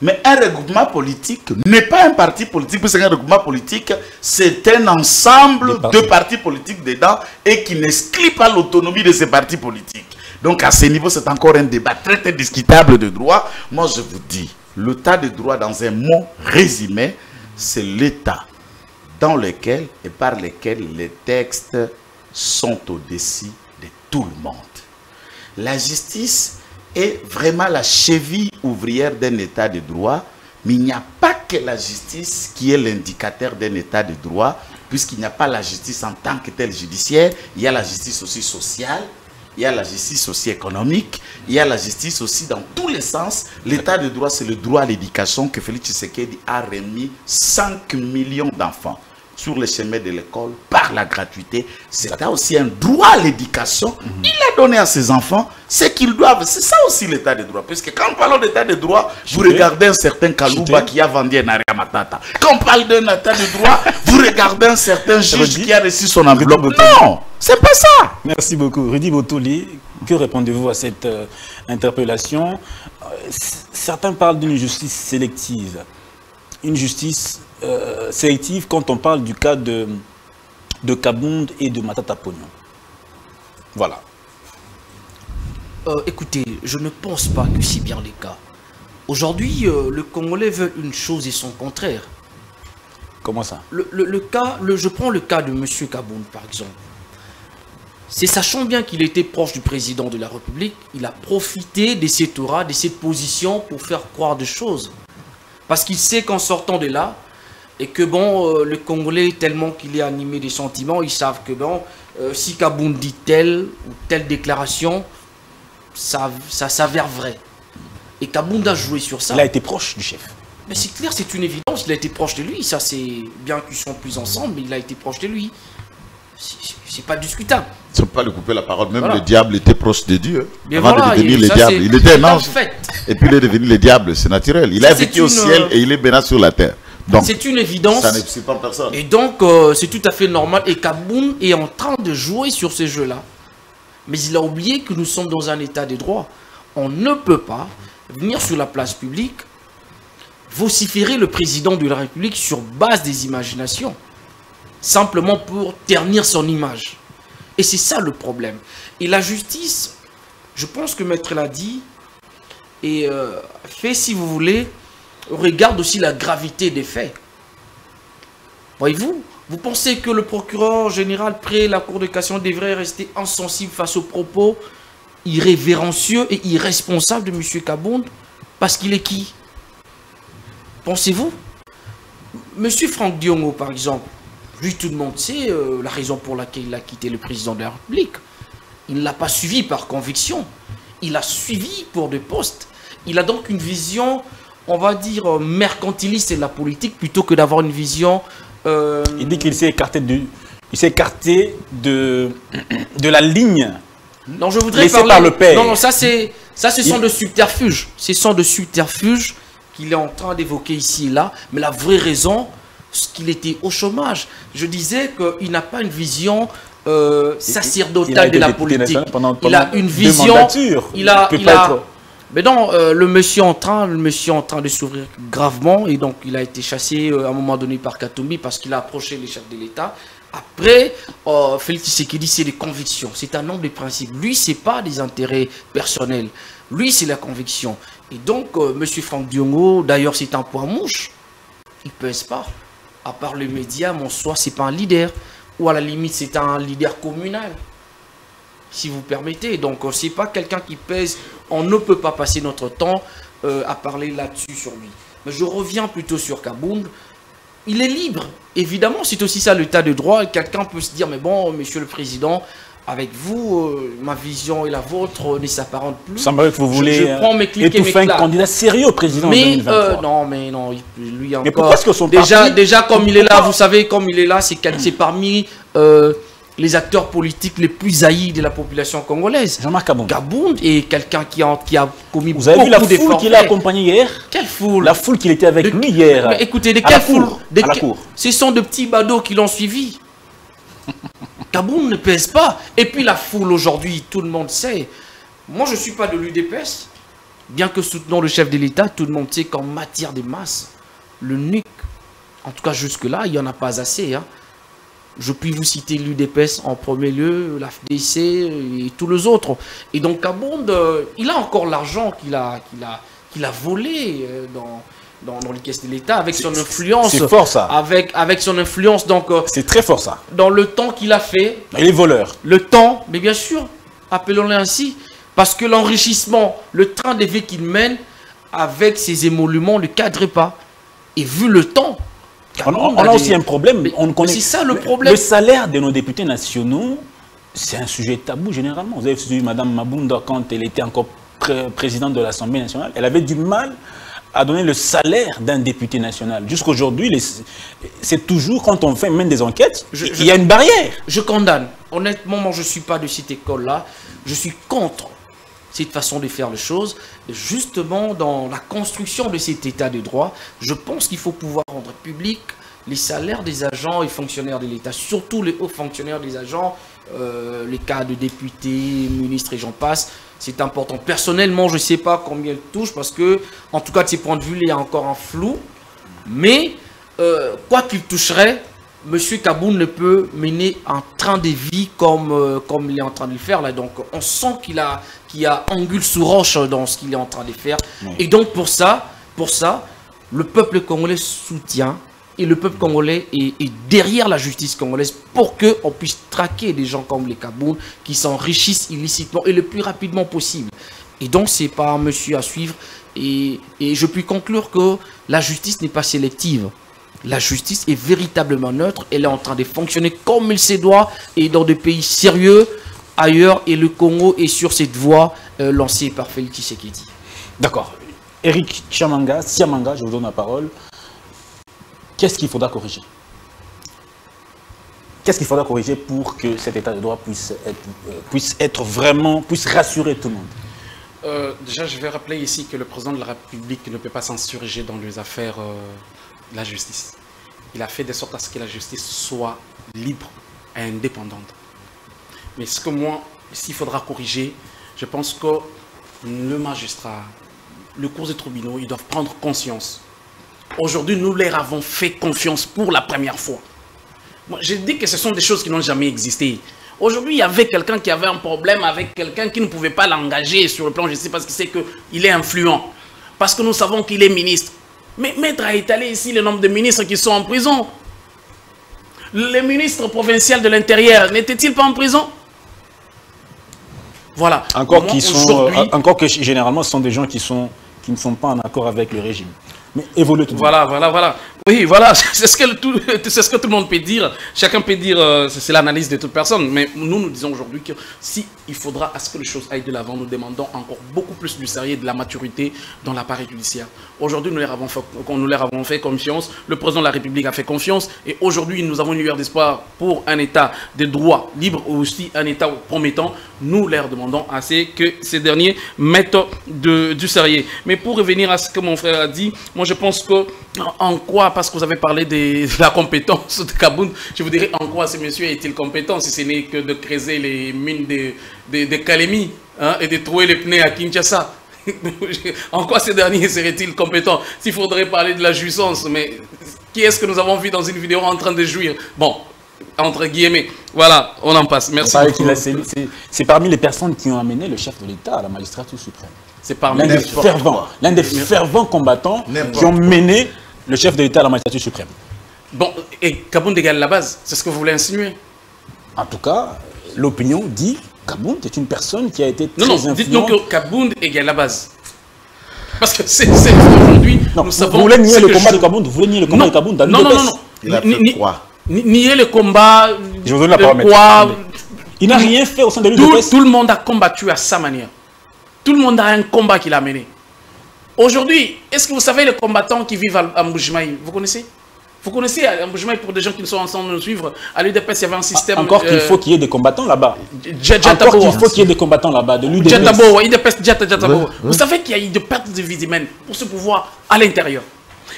Speaker 2: Mais un regroupement politique n'est pas un parti politique, puisque un regroupement politique, c'est un ensemble
Speaker 1: partis.
Speaker 2: de partis politiques dedans et qui n'exclut pas l'autonomie de ces partis politiques. Donc à ce niveau, c'est encore un débat très très discutable de droit. Moi, je vous dis, l'état de droit, dans un mot résumé, c'est l'état dans lequel et par lequel les textes sont au-dessus de tout le monde. La justice est vraiment la cheville ouvrière d'un état de droit, mais il n'y a pas que la justice qui est l'indicateur d'un état de droit, puisqu'il n'y a pas la justice en tant que telle judiciaire, il y a la justice aussi sociale, il y a la justice aussi économique, il y a la justice aussi dans tous les sens. L'état de droit, c'est le droit à l'éducation que Félix Tshisekedi a remis 5 millions d'enfants sur le chemin de l'école par la gratuité. C'est aussi un droit à l'éducation. Il a donné à ses enfants ce qu'ils doivent. C'est ça aussi l'état de droit. Parce que quand on parle d'état de droit, vous regardez un certain Kalouba qui a vendu un arrêt à Matata. Quand on parle d'un état de droit, vous regardez un certain juge qui a reçu son enveloppe. Non, c'est pas ça.
Speaker 1: Merci beaucoup. Rudy Botoli, que répondez-vous à cette euh, interpellation? Euh, Certains parlent d'une justice sélective. Une justice euh, sélective quand on parle du cas de, de Kabound et de Matata Pognon. Voilà.
Speaker 3: Euh, écoutez, je ne pense pas que c'est bien les cas. Aujourd'hui, euh, le Congolais veut une chose et son contraire.
Speaker 1: Comment ça?
Speaker 3: Le, le, cas, le, Je prends le cas de M. Kabound, par exemple. C'est sachant bien qu'il était proche du président de la République, il a profité de cette aura, de cette position pour faire croire des choses. Parce qu'il sait qu'en sortant de là, et que bon, euh, le Congolais, tellement qu'il est animé des sentiments, ils savent que bon, euh, si Kaboun dit telle ou telle déclaration, ça, ça s'avère vrai. Et Kaboun a joué sur ça.
Speaker 1: Il a été proche du chef.
Speaker 3: Mais c'est clair, c'est une évidence, il a été proche de lui. Ça, c'est bien qu'ils sont plus ensemble, mais il a été proche de lui. C'est pas discutable.
Speaker 2: ne sont pas lui couper la parole. Même le diable était proche de Dieu. avant de devenir le diable. Il était un ange. Et puis il est devenu le diable, c'est naturel. Il a vécu au ciel et il est maintenant sur la terre.
Speaker 3: C'est une évidence.
Speaker 2: Ça pas personne.
Speaker 3: Et donc, euh, c'est tout à fait normal. Et Kaboun est en train de jouer sur ces jeux-là. Mais il a oublié que nous sommes dans un état de droit. On ne peut pas venir sur la place publique, vociférer le président de la République sur base des imaginations. Simplement pour ternir son image. Et c'est ça le problème. Et la justice, je pense que Maître l'a dit, et euh, fait, si vous voulez, regarde aussi la gravité des faits. Voyez-vous Vous pensez que le procureur général près la Cour de cassation devrait rester insensible face aux propos irrévérencieux et irresponsables de M. Kabound Parce qu'il est qui? Pensez-vous? M. Franck Diongo, par exemple, lui, tout le monde sait euh, la raison pour laquelle il a quitté le président de la République. Il ne l'a pas suivi par conviction. Il a suivi pour des postes. Il a donc une vision on va dire, euh, mercantiliste de la politique plutôt que d'avoir une vision...
Speaker 1: Euh, il dit qu'il s'est écarté, de, il s'est écarté de, de la ligne
Speaker 3: non, je voudrais parler... par le père. Non, non, ça, c'est, ça ce sont de subterfuges. Ce sont de subterfuges qu'il est en train d'évoquer ici et là. Mais la vraie raison, c'est qu'il était au chômage. Je disais qu'il n'a pas une vision euh, sacerdotale de la politique. il a une vision... Il a, il a, mais non, euh, le monsieur en train, le monsieur en train de s'ouvrir gravement et donc il a été chassé euh, à un moment donné par Katumbi parce qu'il a approché les chefs de l'État. Après, euh, Félix Tshisekedi, c'est des convictions, c'est un homme de principes. Lui, c'est pas des intérêts personnels. Lui, c'est la conviction. Et donc, euh, monsieur Franck Diongo, d'ailleurs, c'est un point mouche. Il pèse pas. À part les médias, mon soi, c'est pas un leader. Ou à la limite, c'est un leader communal si vous permettez. Donc, c'est pas quelqu'un qui pèse on ne peut pas passer notre temps euh, à parler là-dessus sur lui. Mais je reviens plutôt sur Kabound. Il est libre. Évidemment, c'est aussi ça l'état de droit. Quelqu'un peut se dire, mais bon, monsieur le président, avec vous, euh, ma vision et la vôtre ne s'apparentent plus.
Speaker 1: Ça me que vous voulez je, prends mes clics étouffer un candidat sérieux au président
Speaker 3: mais, euh, non, mais non, lui encore. Mais pourquoi est-ce que son déjà, déjà, comme il est là, vous savez, comme il est là, c'est parmi les acteurs politiques les plus haïs de la population congolaise.
Speaker 1: Jean-Marc Kabound.
Speaker 3: Kabound est quelqu'un qui a, qui a commis
Speaker 1: Vous avez vu la foule qu'il a accompagné hier
Speaker 3: Quelle foule
Speaker 1: La foule qui était avec lui hier.
Speaker 3: Mais écoutez, de quelle foule Ce sont de petits badauds qui l'ont suivi. Kabound ne pèse pas. Et puis la foule aujourd'hui, tout le monde sait. Moi, je ne suis pas de l'UDPS. Bien que soutenant le chef de l'État, tout le monde sait qu'en matière de masse, le NUC, en tout cas jusque-là, il n'y en a pas assez. Hein. Je puis vous citer l'UDPS en premier lieu, la FDC et tous les autres. Et donc Kabonde, euh, il a encore l'argent qu'il a, qu'il a, qu'il a volé euh, dans, dans, les caisses de l'État avec son influence.
Speaker 1: C'est fort ça.
Speaker 3: Avec, avec son influence. donc. Euh,
Speaker 1: c'est très fort ça.
Speaker 3: Dans le temps qu'il a fait.
Speaker 1: Il est voleur.
Speaker 3: Le temps, mais bien sûr, appelons-le ainsi. Parce que l'enrichissement, le train de vie qu'il mène avec ses émoluments ne cadre pas. Et vu le temps,
Speaker 1: On, a, aussi un problème. On connaît.
Speaker 3: C'est ça le problème.
Speaker 1: Le salaire de nos députés nationaux, c'est un sujet tabou généralement. Vous avez vu Mme Mabunda quand elle était encore présidente de l'Assemblée nationale, elle avait du mal à donner le salaire d'un député national. Jusqu'aujourd'hui, c'est toujours quand on fait même des enquêtes, il y a une barrière.
Speaker 3: Je condamne. Honnêtement, moi, je ne suis pas de cette école-là. Je suis contre cette façon de faire les choses. Justement, dans la construction de cet état de droit, je pense qu'il faut pouvoir rendre public les salaires des agents et fonctionnaires de l'État, surtout les hauts fonctionnaires des agents, euh, les cas de députés, ministres et j'en passe. C'est important. Personnellement, je ne sais pas combien ils touchent parce que, en tout cas, de ces points de vue, il y a encore un flou. Mais, euh, quoi qu'il toucherait, M. Kaboun ne peut mener un train de vie comme, euh, comme il est en train de le faire là. Donc on sent qu'il a, qu'il a angule sous roche dans ce qu'il est en train de faire. Et donc pour ça, pour ça, le peuple congolais soutient et le peuple congolais est, derrière la justice congolaise pour qu'on puisse traquer des gens comme les Kaboun qui s'enrichissent illicitement et le plus rapidement possible. Et donc c'est pas un monsieur à suivre. Et, et je puis conclure que la justice n'est pas sélective. La justice est véritablement neutre. Elle est en train de fonctionner comme il se doit et dans des pays sérieux ailleurs. Et le Congo est sur cette voie euh, lancée par Félix Tshisekedi.
Speaker 1: D'accord. Eric Chiamanga, Siamanga, je vous donne la parole. Qu'est-ce qu'il faudra corriger? Qu'est-ce qu'il faudra corriger pour que cet état de droit puisse être, euh, puisse être vraiment, puisse rassurer tout le monde?
Speaker 4: Euh, Déjà, je vais rappeler ici que le président de la République ne peut pas s'insurger dans les affaires la justice. Il a fait de sorte à ce que la justice soit libre et indépendante. Mais ce que moi, s'il faudra corriger, je pense que le magistrat, le cours des tribunaux, ils doivent prendre conscience. Aujourd'hui, nous leur avons fait confiance pour la première fois. Moi, je dis que ce sont des choses qui n'ont jamais existé. Aujourd'hui, il y avait quelqu'un qui avait un problème avec quelqu'un qui ne pouvait pas l'engager sur le plan sais parce qu'il sait qu'il est influent. Parce que nous savons qu'il est ministre. Mais Maître a étalé ici le nombre de ministres qui sont en prison. Les ministres provinciaux de l'Intérieur n'étaient-ils pas en prison?
Speaker 1: Voilà. Encore, qui sont, euh, encore que généralement, ce sont des gens qui, sont, qui ne sont pas en accord avec le régime mais évolue tout
Speaker 4: Voilà, voilà, voilà. Oui, voilà, c'est ce, que tout, ce que tout le monde peut dire. Chacun peut dire, euh, c'est l'analyse de toute personne. Mais nous, nous disons aujourd'hui que si il faudra à ce que les choses aillent de l'avant, nous demandons encore beaucoup plus du sérieux et de la maturité dans l'appareil judiciaire. Aujourd'hui, nous leur avons fait, nous fait confiance. Le président de la République a fait confiance. Et aujourd'hui, nous avons une lueur d'espoir pour un État de droit libre ou aussi un État promettant. Nous leur demandons assez que ces derniers mettent du sérieux. Mais pour revenir à ce que mon frère a dit, moi, je pense que en quoi, parce que vous avez parlé de, la compétence de Kaboun, je vous dirais en quoi ce monsieur est-il compétent si ce n'est que de creuser les mines de, de, de hein, et de trouver les pneus à Kinshasa. en quoi ce dernier serait-il compétent S'il faudrait parler de la jouissance, mais qui est-ce que nous avons vu dans une vidéo en train de jouir? Bon, entre guillemets. Voilà, on en passe. Merci.
Speaker 1: C'est parmi les personnes qui ont amené le chef de l'État à la magistrature suprême. C'est parmi l'un des fervents, l'un des fervents combattants qui ont mené le chef de l'État à la magistrature suprême.
Speaker 4: Bon, et Kabound égale la base, c'est ce que vous voulez insinuer
Speaker 1: En tout cas, l'opinion dit Kabound est une personne qui a été très
Speaker 4: Non, non, dites-nous que Kabound égale la base. Parce que c'est aujourd'hui, nous savons...
Speaker 1: Vous voulez nier le combat de Kabound Vous voulez nier le combat de Kabound dans
Speaker 4: Non, non, non, non.
Speaker 2: Il a fait quoi?
Speaker 4: Nier le combat
Speaker 1: Je vous donne la parole. Il n'a rien fait au sein de l'UDPS.
Speaker 4: Tout le monde a combattu à sa manière. Tout le monde a un combat qu'il a mené. Aujourd'hui, est-ce que vous savez les combattants qui vivent à Mboujimaï Vous connaissez? Vous connaissez à Mboujimaï pour des gens qui sont ensemble de nous suivre À l'UDPS, il y avait un système...
Speaker 1: Encore qu'il faut qu'il y ait des combattants là-bas. Encore qu'il faut qu'il y ait des combattants là-bas. De
Speaker 4: Vous savez qu'il y a eu des pertes de vie humaines pour ce pouvoir à l'intérieur.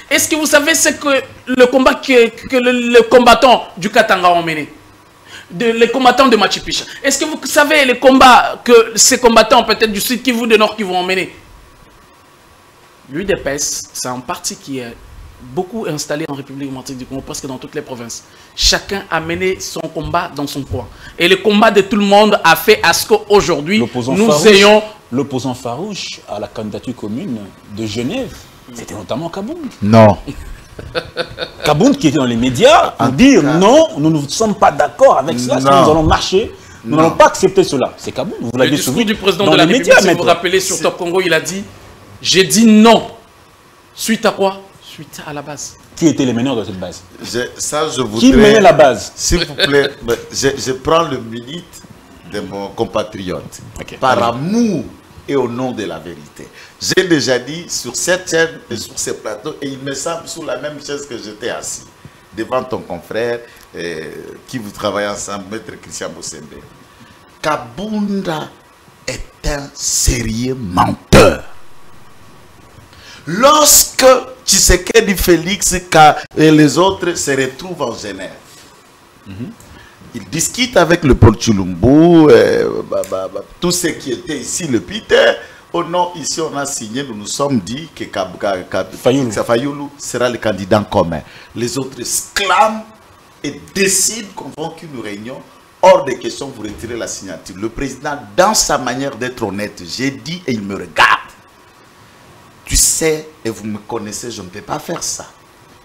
Speaker 4: Est-ce que vous savez ce que le combat que, que le, combattant du Katanga ont mené de, les combattants de Machu Picchu. Est-ce que vous savez les combats que ces combattants, peut-être du Sud Kivu, de Nord Kivu, ont mené L'UDPS, c'est un parti qui est beaucoup installé en République démocratique du Congo, presque dans toutes les provinces. Chacun a mené son combat dans son coin. Et le combat de tout le monde a fait à ce qu'aujourd'hui, nous ayons...
Speaker 1: L'opposant farouche à la candidature commune de Genève, c'était notamment Kabound.
Speaker 2: Non.
Speaker 1: Kabound qui était dans les médias à dire non, nous ne sommes pas d'accord avec cela, nous allons marcher. Nous n'allons pas accepter cela. C'est Kabound,
Speaker 4: vous l'avez Le du président de la République, si vous vous rappelez, sur Top Congo, il a dit « J'ai dit non. Suite à quoi? Suite à la base.
Speaker 1: Qui étaient les meneurs de cette base?
Speaker 2: Ça, je voudrais...
Speaker 1: Qui menait la base?
Speaker 2: S'il vous plaît, je, prends le minute de mon compatriote. Par amour et au nom de la vérité. J'ai déjà dit sur cette chaîne et sur ces plateaux, et il me semble sur la même chaise que j'étais assis, devant ton confrère, euh, qui vous travaillez ensemble, Maître Christian Bossembe. Kabunda est un sérieux menteur. Lorsque Tshisekedi Félix et les autres se retrouvent en Genève, ils discutent avec le Paul Chulumbu, bah, bah, tous ceux qui étaient ici, le Peter. Oh non, ici on a signé, nous nous sommes dit que Fayoulou sera le candidat commun. Les autres exclament et décident qu'on va qu'une réunion. Hors de question, vous retirez la signature. Le président, dans sa manière d'être honnête, j'ai dit et il me regarde tu sais et vous me connaissez, je ne peux pas faire ça.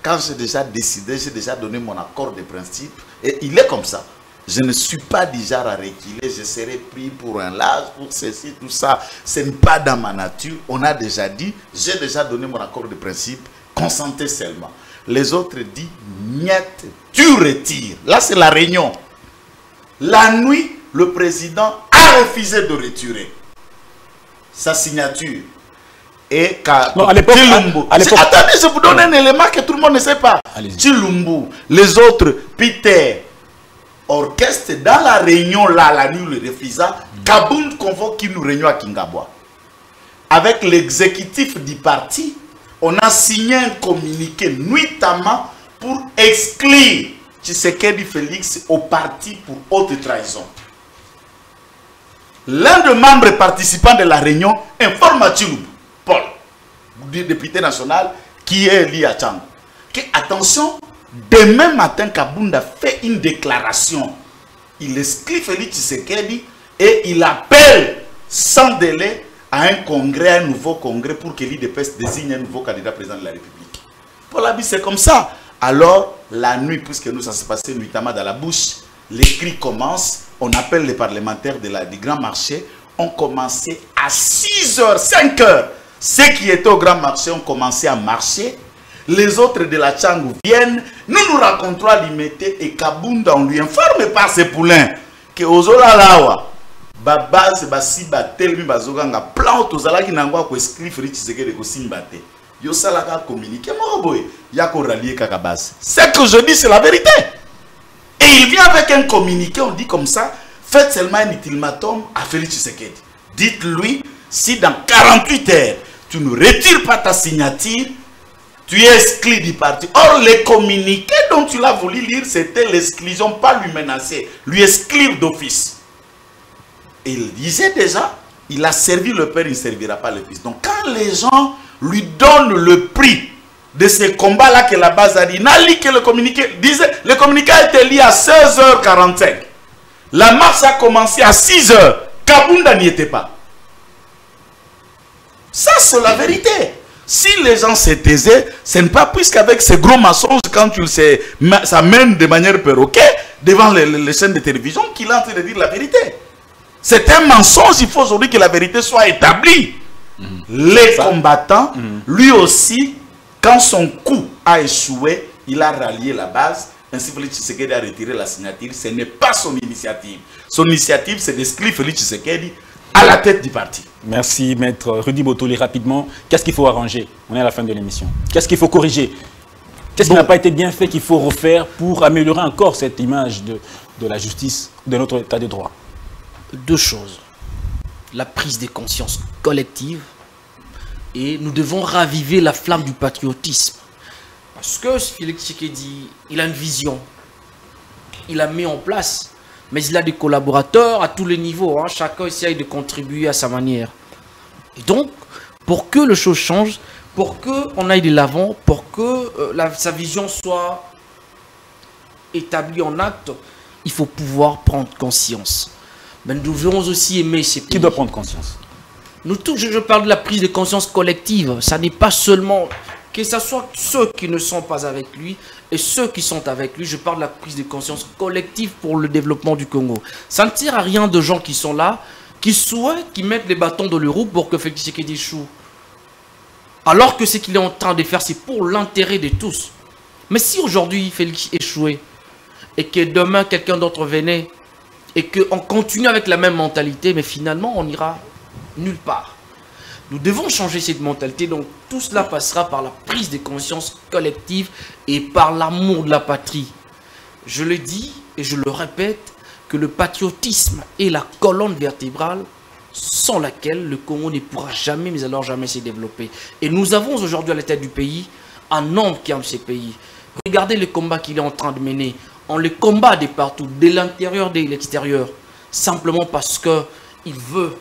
Speaker 2: Quand j'ai déjà décidé, j'ai déjà donné mon accord de principe et il est comme ça. Je ne suis pas déjà à reculer, je serai pris pour un lâche, pour ceci, tout ça. Ce n'est pas dans ma nature. On a déjà dit, j'ai déjà donné mon accord de principe, consentez seulement. Les autres disent, niet, tu retires. Là, c'est la réunion. La nuit, le président a refusé de retirer sa signature et Chilumbu. Attendez, je vous donne un élément que tout le monde ne sait pas. Chilumbu, les autres, Peter, orchestre, dans la réunion là, la nuit, le refusa, Kabound convoque une réunion à Kingabwa. Avec l'exécutif du parti, on a signé un communiqué nuitamment pour exclure Tshisekedi Félix au parti pour haute trahison. L'un des membres participants de la réunion informe à Chilumbu Paul, député national, qui est lié à Tchang. Que, attention, demain matin, Kabunda fait une déclaration. Il exclut Félix Tshisekedi et il appelle sans délai à un congrès, un nouveau congrès pour que l'IDPS désigne un nouveau candidat président de la République. Pour la c'est comme ça. Alors, la nuit, puisque nous, ça s'est passé nuitamment dans la bouche, les cris commencent, on appelle les parlementaires de la, du grand marché, ont commencé à 6h, 5h ceux qui étaient au grand marché ont commencé à marcher. Les autres de la Tchangou viennent. Nous nous racontons à Limité et Kabunda, on lui informe par ses poulains que Ozola Lawa, babase basi batelemi bazokanga plan tozalaki nango akoescrit félix tshisekedi kosimba te yosalaka communiqué moko boye ya korallie kaka base. Ce que je dis c'est la vérité. Et il vient avec un communiqué on dit comme ça faites seulement un ultimatum à félix tshisekedi. Dites-lui si dans 48 heures tu ne retires pas ta signature, tu es exclu du parti. Or, les communiqués dont tu l'as voulu lire, c'était l'exclusion, pas lui menacer, lui exclure d'office. Il disait déjà, il a servi le père, il ne servira pas le fils. Donc, quand les gens lui donnent le prix de ces combats-là que la base a dit, n'a que le communiqué, disait, le communiqué a été lié à 16h45. La marche a commencé à 6h. Kabunda n'y était pas. Ça, c'est la vérité. Si les gens se taisaient, ce n'est pas puisqu'avec ces gros mensonges, quand tu sais, ça mène de manière perroquet devant les, chaînes de télévision qu'il est en train de dire la vérité. C'est un mensonge, il faut aujourd'hui que la vérité soit établie. Mhm. Les combattants, mhm. lui aussi, quand son coup a échoué, il a rallié la base. Ainsi, Félix Tshisekedi a retiré la signature. Ce n'est pas son initiative. Son initiative, c'est d'exclure Félix Tshisekedi à la tête du parti.
Speaker 1: Merci, maître Rudy Botoli. Rapidement, qu'est-ce qu'il faut arranger? On est à la fin de l'émission. Qu'est-ce qu'il faut corriger? Qu'est-ce qui n'a pas été bien fait qu'il faut refaire pour améliorer encore cette image de, de la justice, de notre état de droit?
Speaker 3: Deux choses. La prise de conscience collective et nous devons raviver la flamme du patriotisme. Parce que Félix Tshisekedi, il a une vision. Il a mis en place mais il a des collaborateurs à tous les niveaux. Hein. Chacun essaye de contribuer à sa manière. Et donc, pour que les choses changent, pour qu'on aille de l'avant, pour que euh, sa vision soit établie en acte, il faut pouvoir prendre conscience. Mais nous devons aussi aimer ces pays.
Speaker 1: Qui doit prendre conscience?
Speaker 3: Nous tous, je, je parle de la prise de conscience collective. Ça n'est pas seulement que ce soit ceux qui ne sont pas avec lui et ceux qui sont avec lui, je parle de la prise de conscience collective pour le développement du Congo. Ça ne tire à rien de gens qui sont là, qui souhaitent, qui mettent les bâtons dans le roue pour que Félix Tshisekedi échoue. Alors que ce qu'il est en train de faire, c'est pour l'intérêt de tous. Mais si aujourd'hui Félix échouait et que demain quelqu'un d'autre venait et qu'on continue avec la même mentalité, mais finalement on ira nulle part. Nous devons changer cette mentalité, donc tout cela passera par la prise de conscience collective et par l'amour de la patrie. Je le dis et je le répète, que le patriotisme est la colonne vertébrale sans laquelle le Congo ne pourra jamais, mais alors jamais se développer. Et nous avons aujourd'hui à la tête du pays un homme qui aime ces pays. Regardez le combat qu'il est en train de mener. On le combat de partout, de l'intérieur de l'extérieur, simplement parce qu'il veut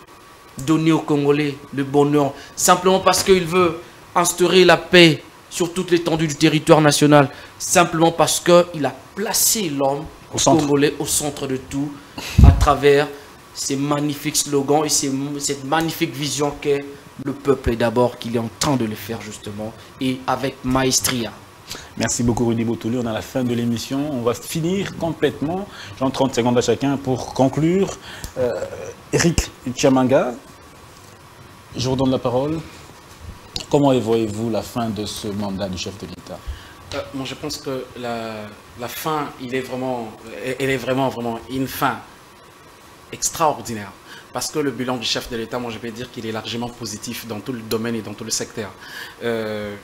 Speaker 3: donner aux Congolais le bonheur, simplement parce qu'il veut instaurer la paix sur toute l'étendue du territoire national, simplement parce qu'il a placé l'homme congolais au centre de tout, à travers ces magnifiques slogans et cette magnifique vision qu'est le peuple d'abord, qu'il est en train de le faire justement, et avec maestria.
Speaker 1: Merci beaucoup Rudy Botouli. On a la fin de l'émission. On va finir complètement. J'en 30 secondes à chacun pour conclure. Euh, Eric Chiamanga, je vous donne la parole. Comment voyez-vous la fin de ce mandat du chef de l'État?
Speaker 4: Euh, Moi, je pense que la, la, fin, il est vraiment, elle est vraiment, vraiment une fin extraordinaire. Parce que le bilan du chef de l'État, moi, je vais dire qu'il est largement positif dans tout le domaine et dans tout le secteur. Euh,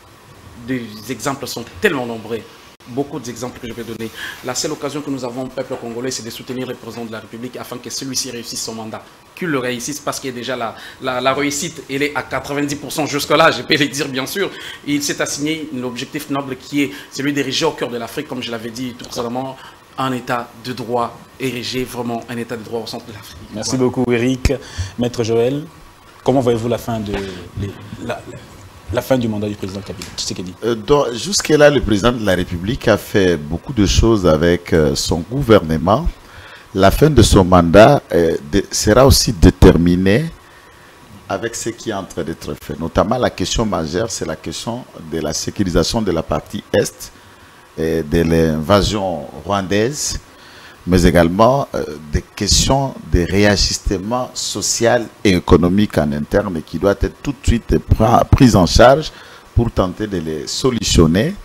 Speaker 4: des exemples sont tellement nombreux beaucoup d'exemples que je vais donner. La seule occasion que nous avons, peuple congolais, c'est de soutenir le président de la République afin que celui-ci réussisse son mandat. Qu'il le réussisse parce qu'il est déjà la, la, réussite, elle est à 90% jusque-là, je peux le dire bien sûr. il s'est assigné un objectif noble qui est celui d'ériger au cœur de l'Afrique, comme je l'avais dit tout récemment, un état de droit, ériger vraiment un état de droit au centre de l'Afrique.
Speaker 1: Merci beaucoup Eric. Maître Joël, comment voyez-vous la fin de... la, la fin du mandat du président Tshisekedi
Speaker 2: euh, Jusque-là, le président de la République a fait beaucoup de choses avec euh, son gouvernement. La fin de son mandat euh, sera aussi déterminée avec ce qui est en train d'être fait. Notamment, la question majeure, c'est la question de la sécurisation de la partie Est, et de l'invasion rwandaise mais également euh, des questions de réajustement social et économique en interne qui doit être tout de suite prise en charge pour tenter de les solutionner,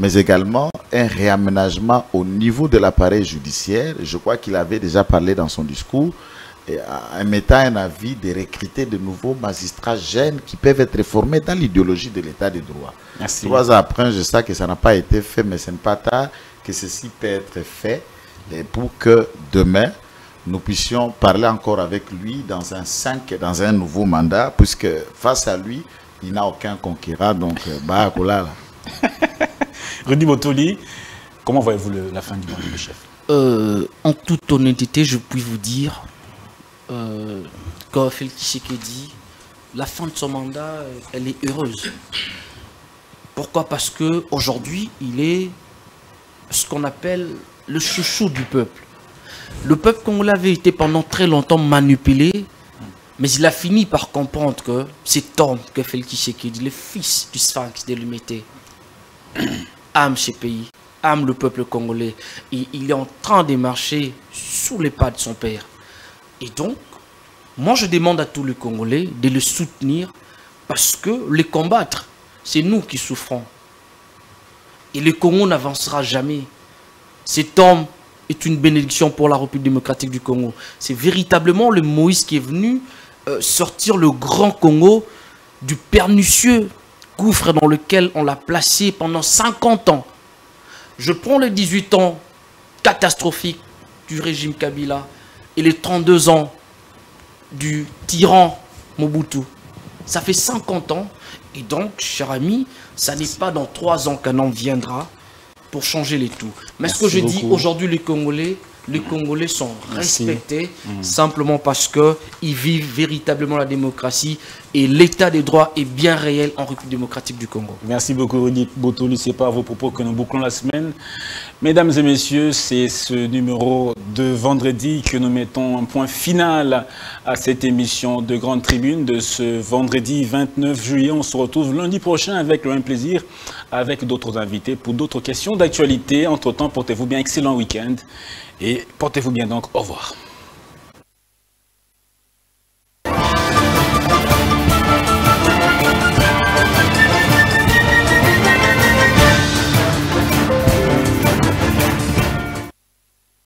Speaker 2: mais également un réaménagement au niveau de l'appareil judiciaire. Je crois qu'il avait déjà parlé dans son discours, en mettant un avis de recruter de nouveaux magistrats jeunes qui peuvent être formés dans l'idéologie de l'état de droit. Trois ans après, je sais que ça n'a pas été fait, mais ce n'est pas tard que ceci peut être fait et pour que demain, nous puissions parler encore avec lui dans un 5, dans un nouveau mandat, puisque face à lui, il n'a aucun conquérant, donc euh, bah, là.
Speaker 1: Rudy Botoli, comment voyez-vous la fin du mandat du chef?
Speaker 3: Euh, En toute honnêteté, je puis vous dire, euh, comme Félix dit, la fin de son mandat, elle est heureuse. Pourquoi? Parce que aujourd'hui, il est ce qu'on appelle le chouchou du peuple. Le peuple congolais avait été pendant très longtemps manipulé, mais il a fini par comprendre que cet homme que fait le fils du sphinx de l'humanité, âme ce pays, âme le peuple congolais. Il est en train de marcher sous les pas de son père. Et donc, moi je demande à tous les Congolais de le soutenir parce que les combattre, c'est nous qui souffrons. Et le Congo n'avancera jamais. Cet homme est une bénédiction pour la République démocratique du Congo. C'est véritablement le Moïse qui est venu euh, sortir le grand Congo du pernicieux gouffre dans lequel on l'a placé pendant 50 ans. Je prends les 18 ans catastrophiques du régime Kabila et les 32 ans du tyran Mobutu. Ça fait 50 ans. Et donc, cher ami, ça n'est pas dans 3 ans qu'un homme viendra pour changer les tout. Mais ce que je dis aujourd'hui, les Congolais, les Congolais sont respectés mm. simplement parce qu'ils vivent véritablement la démocratie et l'état des droits est bien réel en République démocratique du Congo.
Speaker 1: Merci beaucoup Rudy Botoli, c'est par vos propos que nous bouclons la semaine. Mesdames et messieurs, c'est ce numéro de vendredi que nous mettons un point final à cette émission de Grande Tribune de ce vendredi 29 juillet. On se retrouve lundi prochain avec le même plaisir, avec d'autres invités pour d'autres questions d'actualité. Entre-temps, portez-vous bien, excellent week-end et portez-vous bien donc. Au revoir.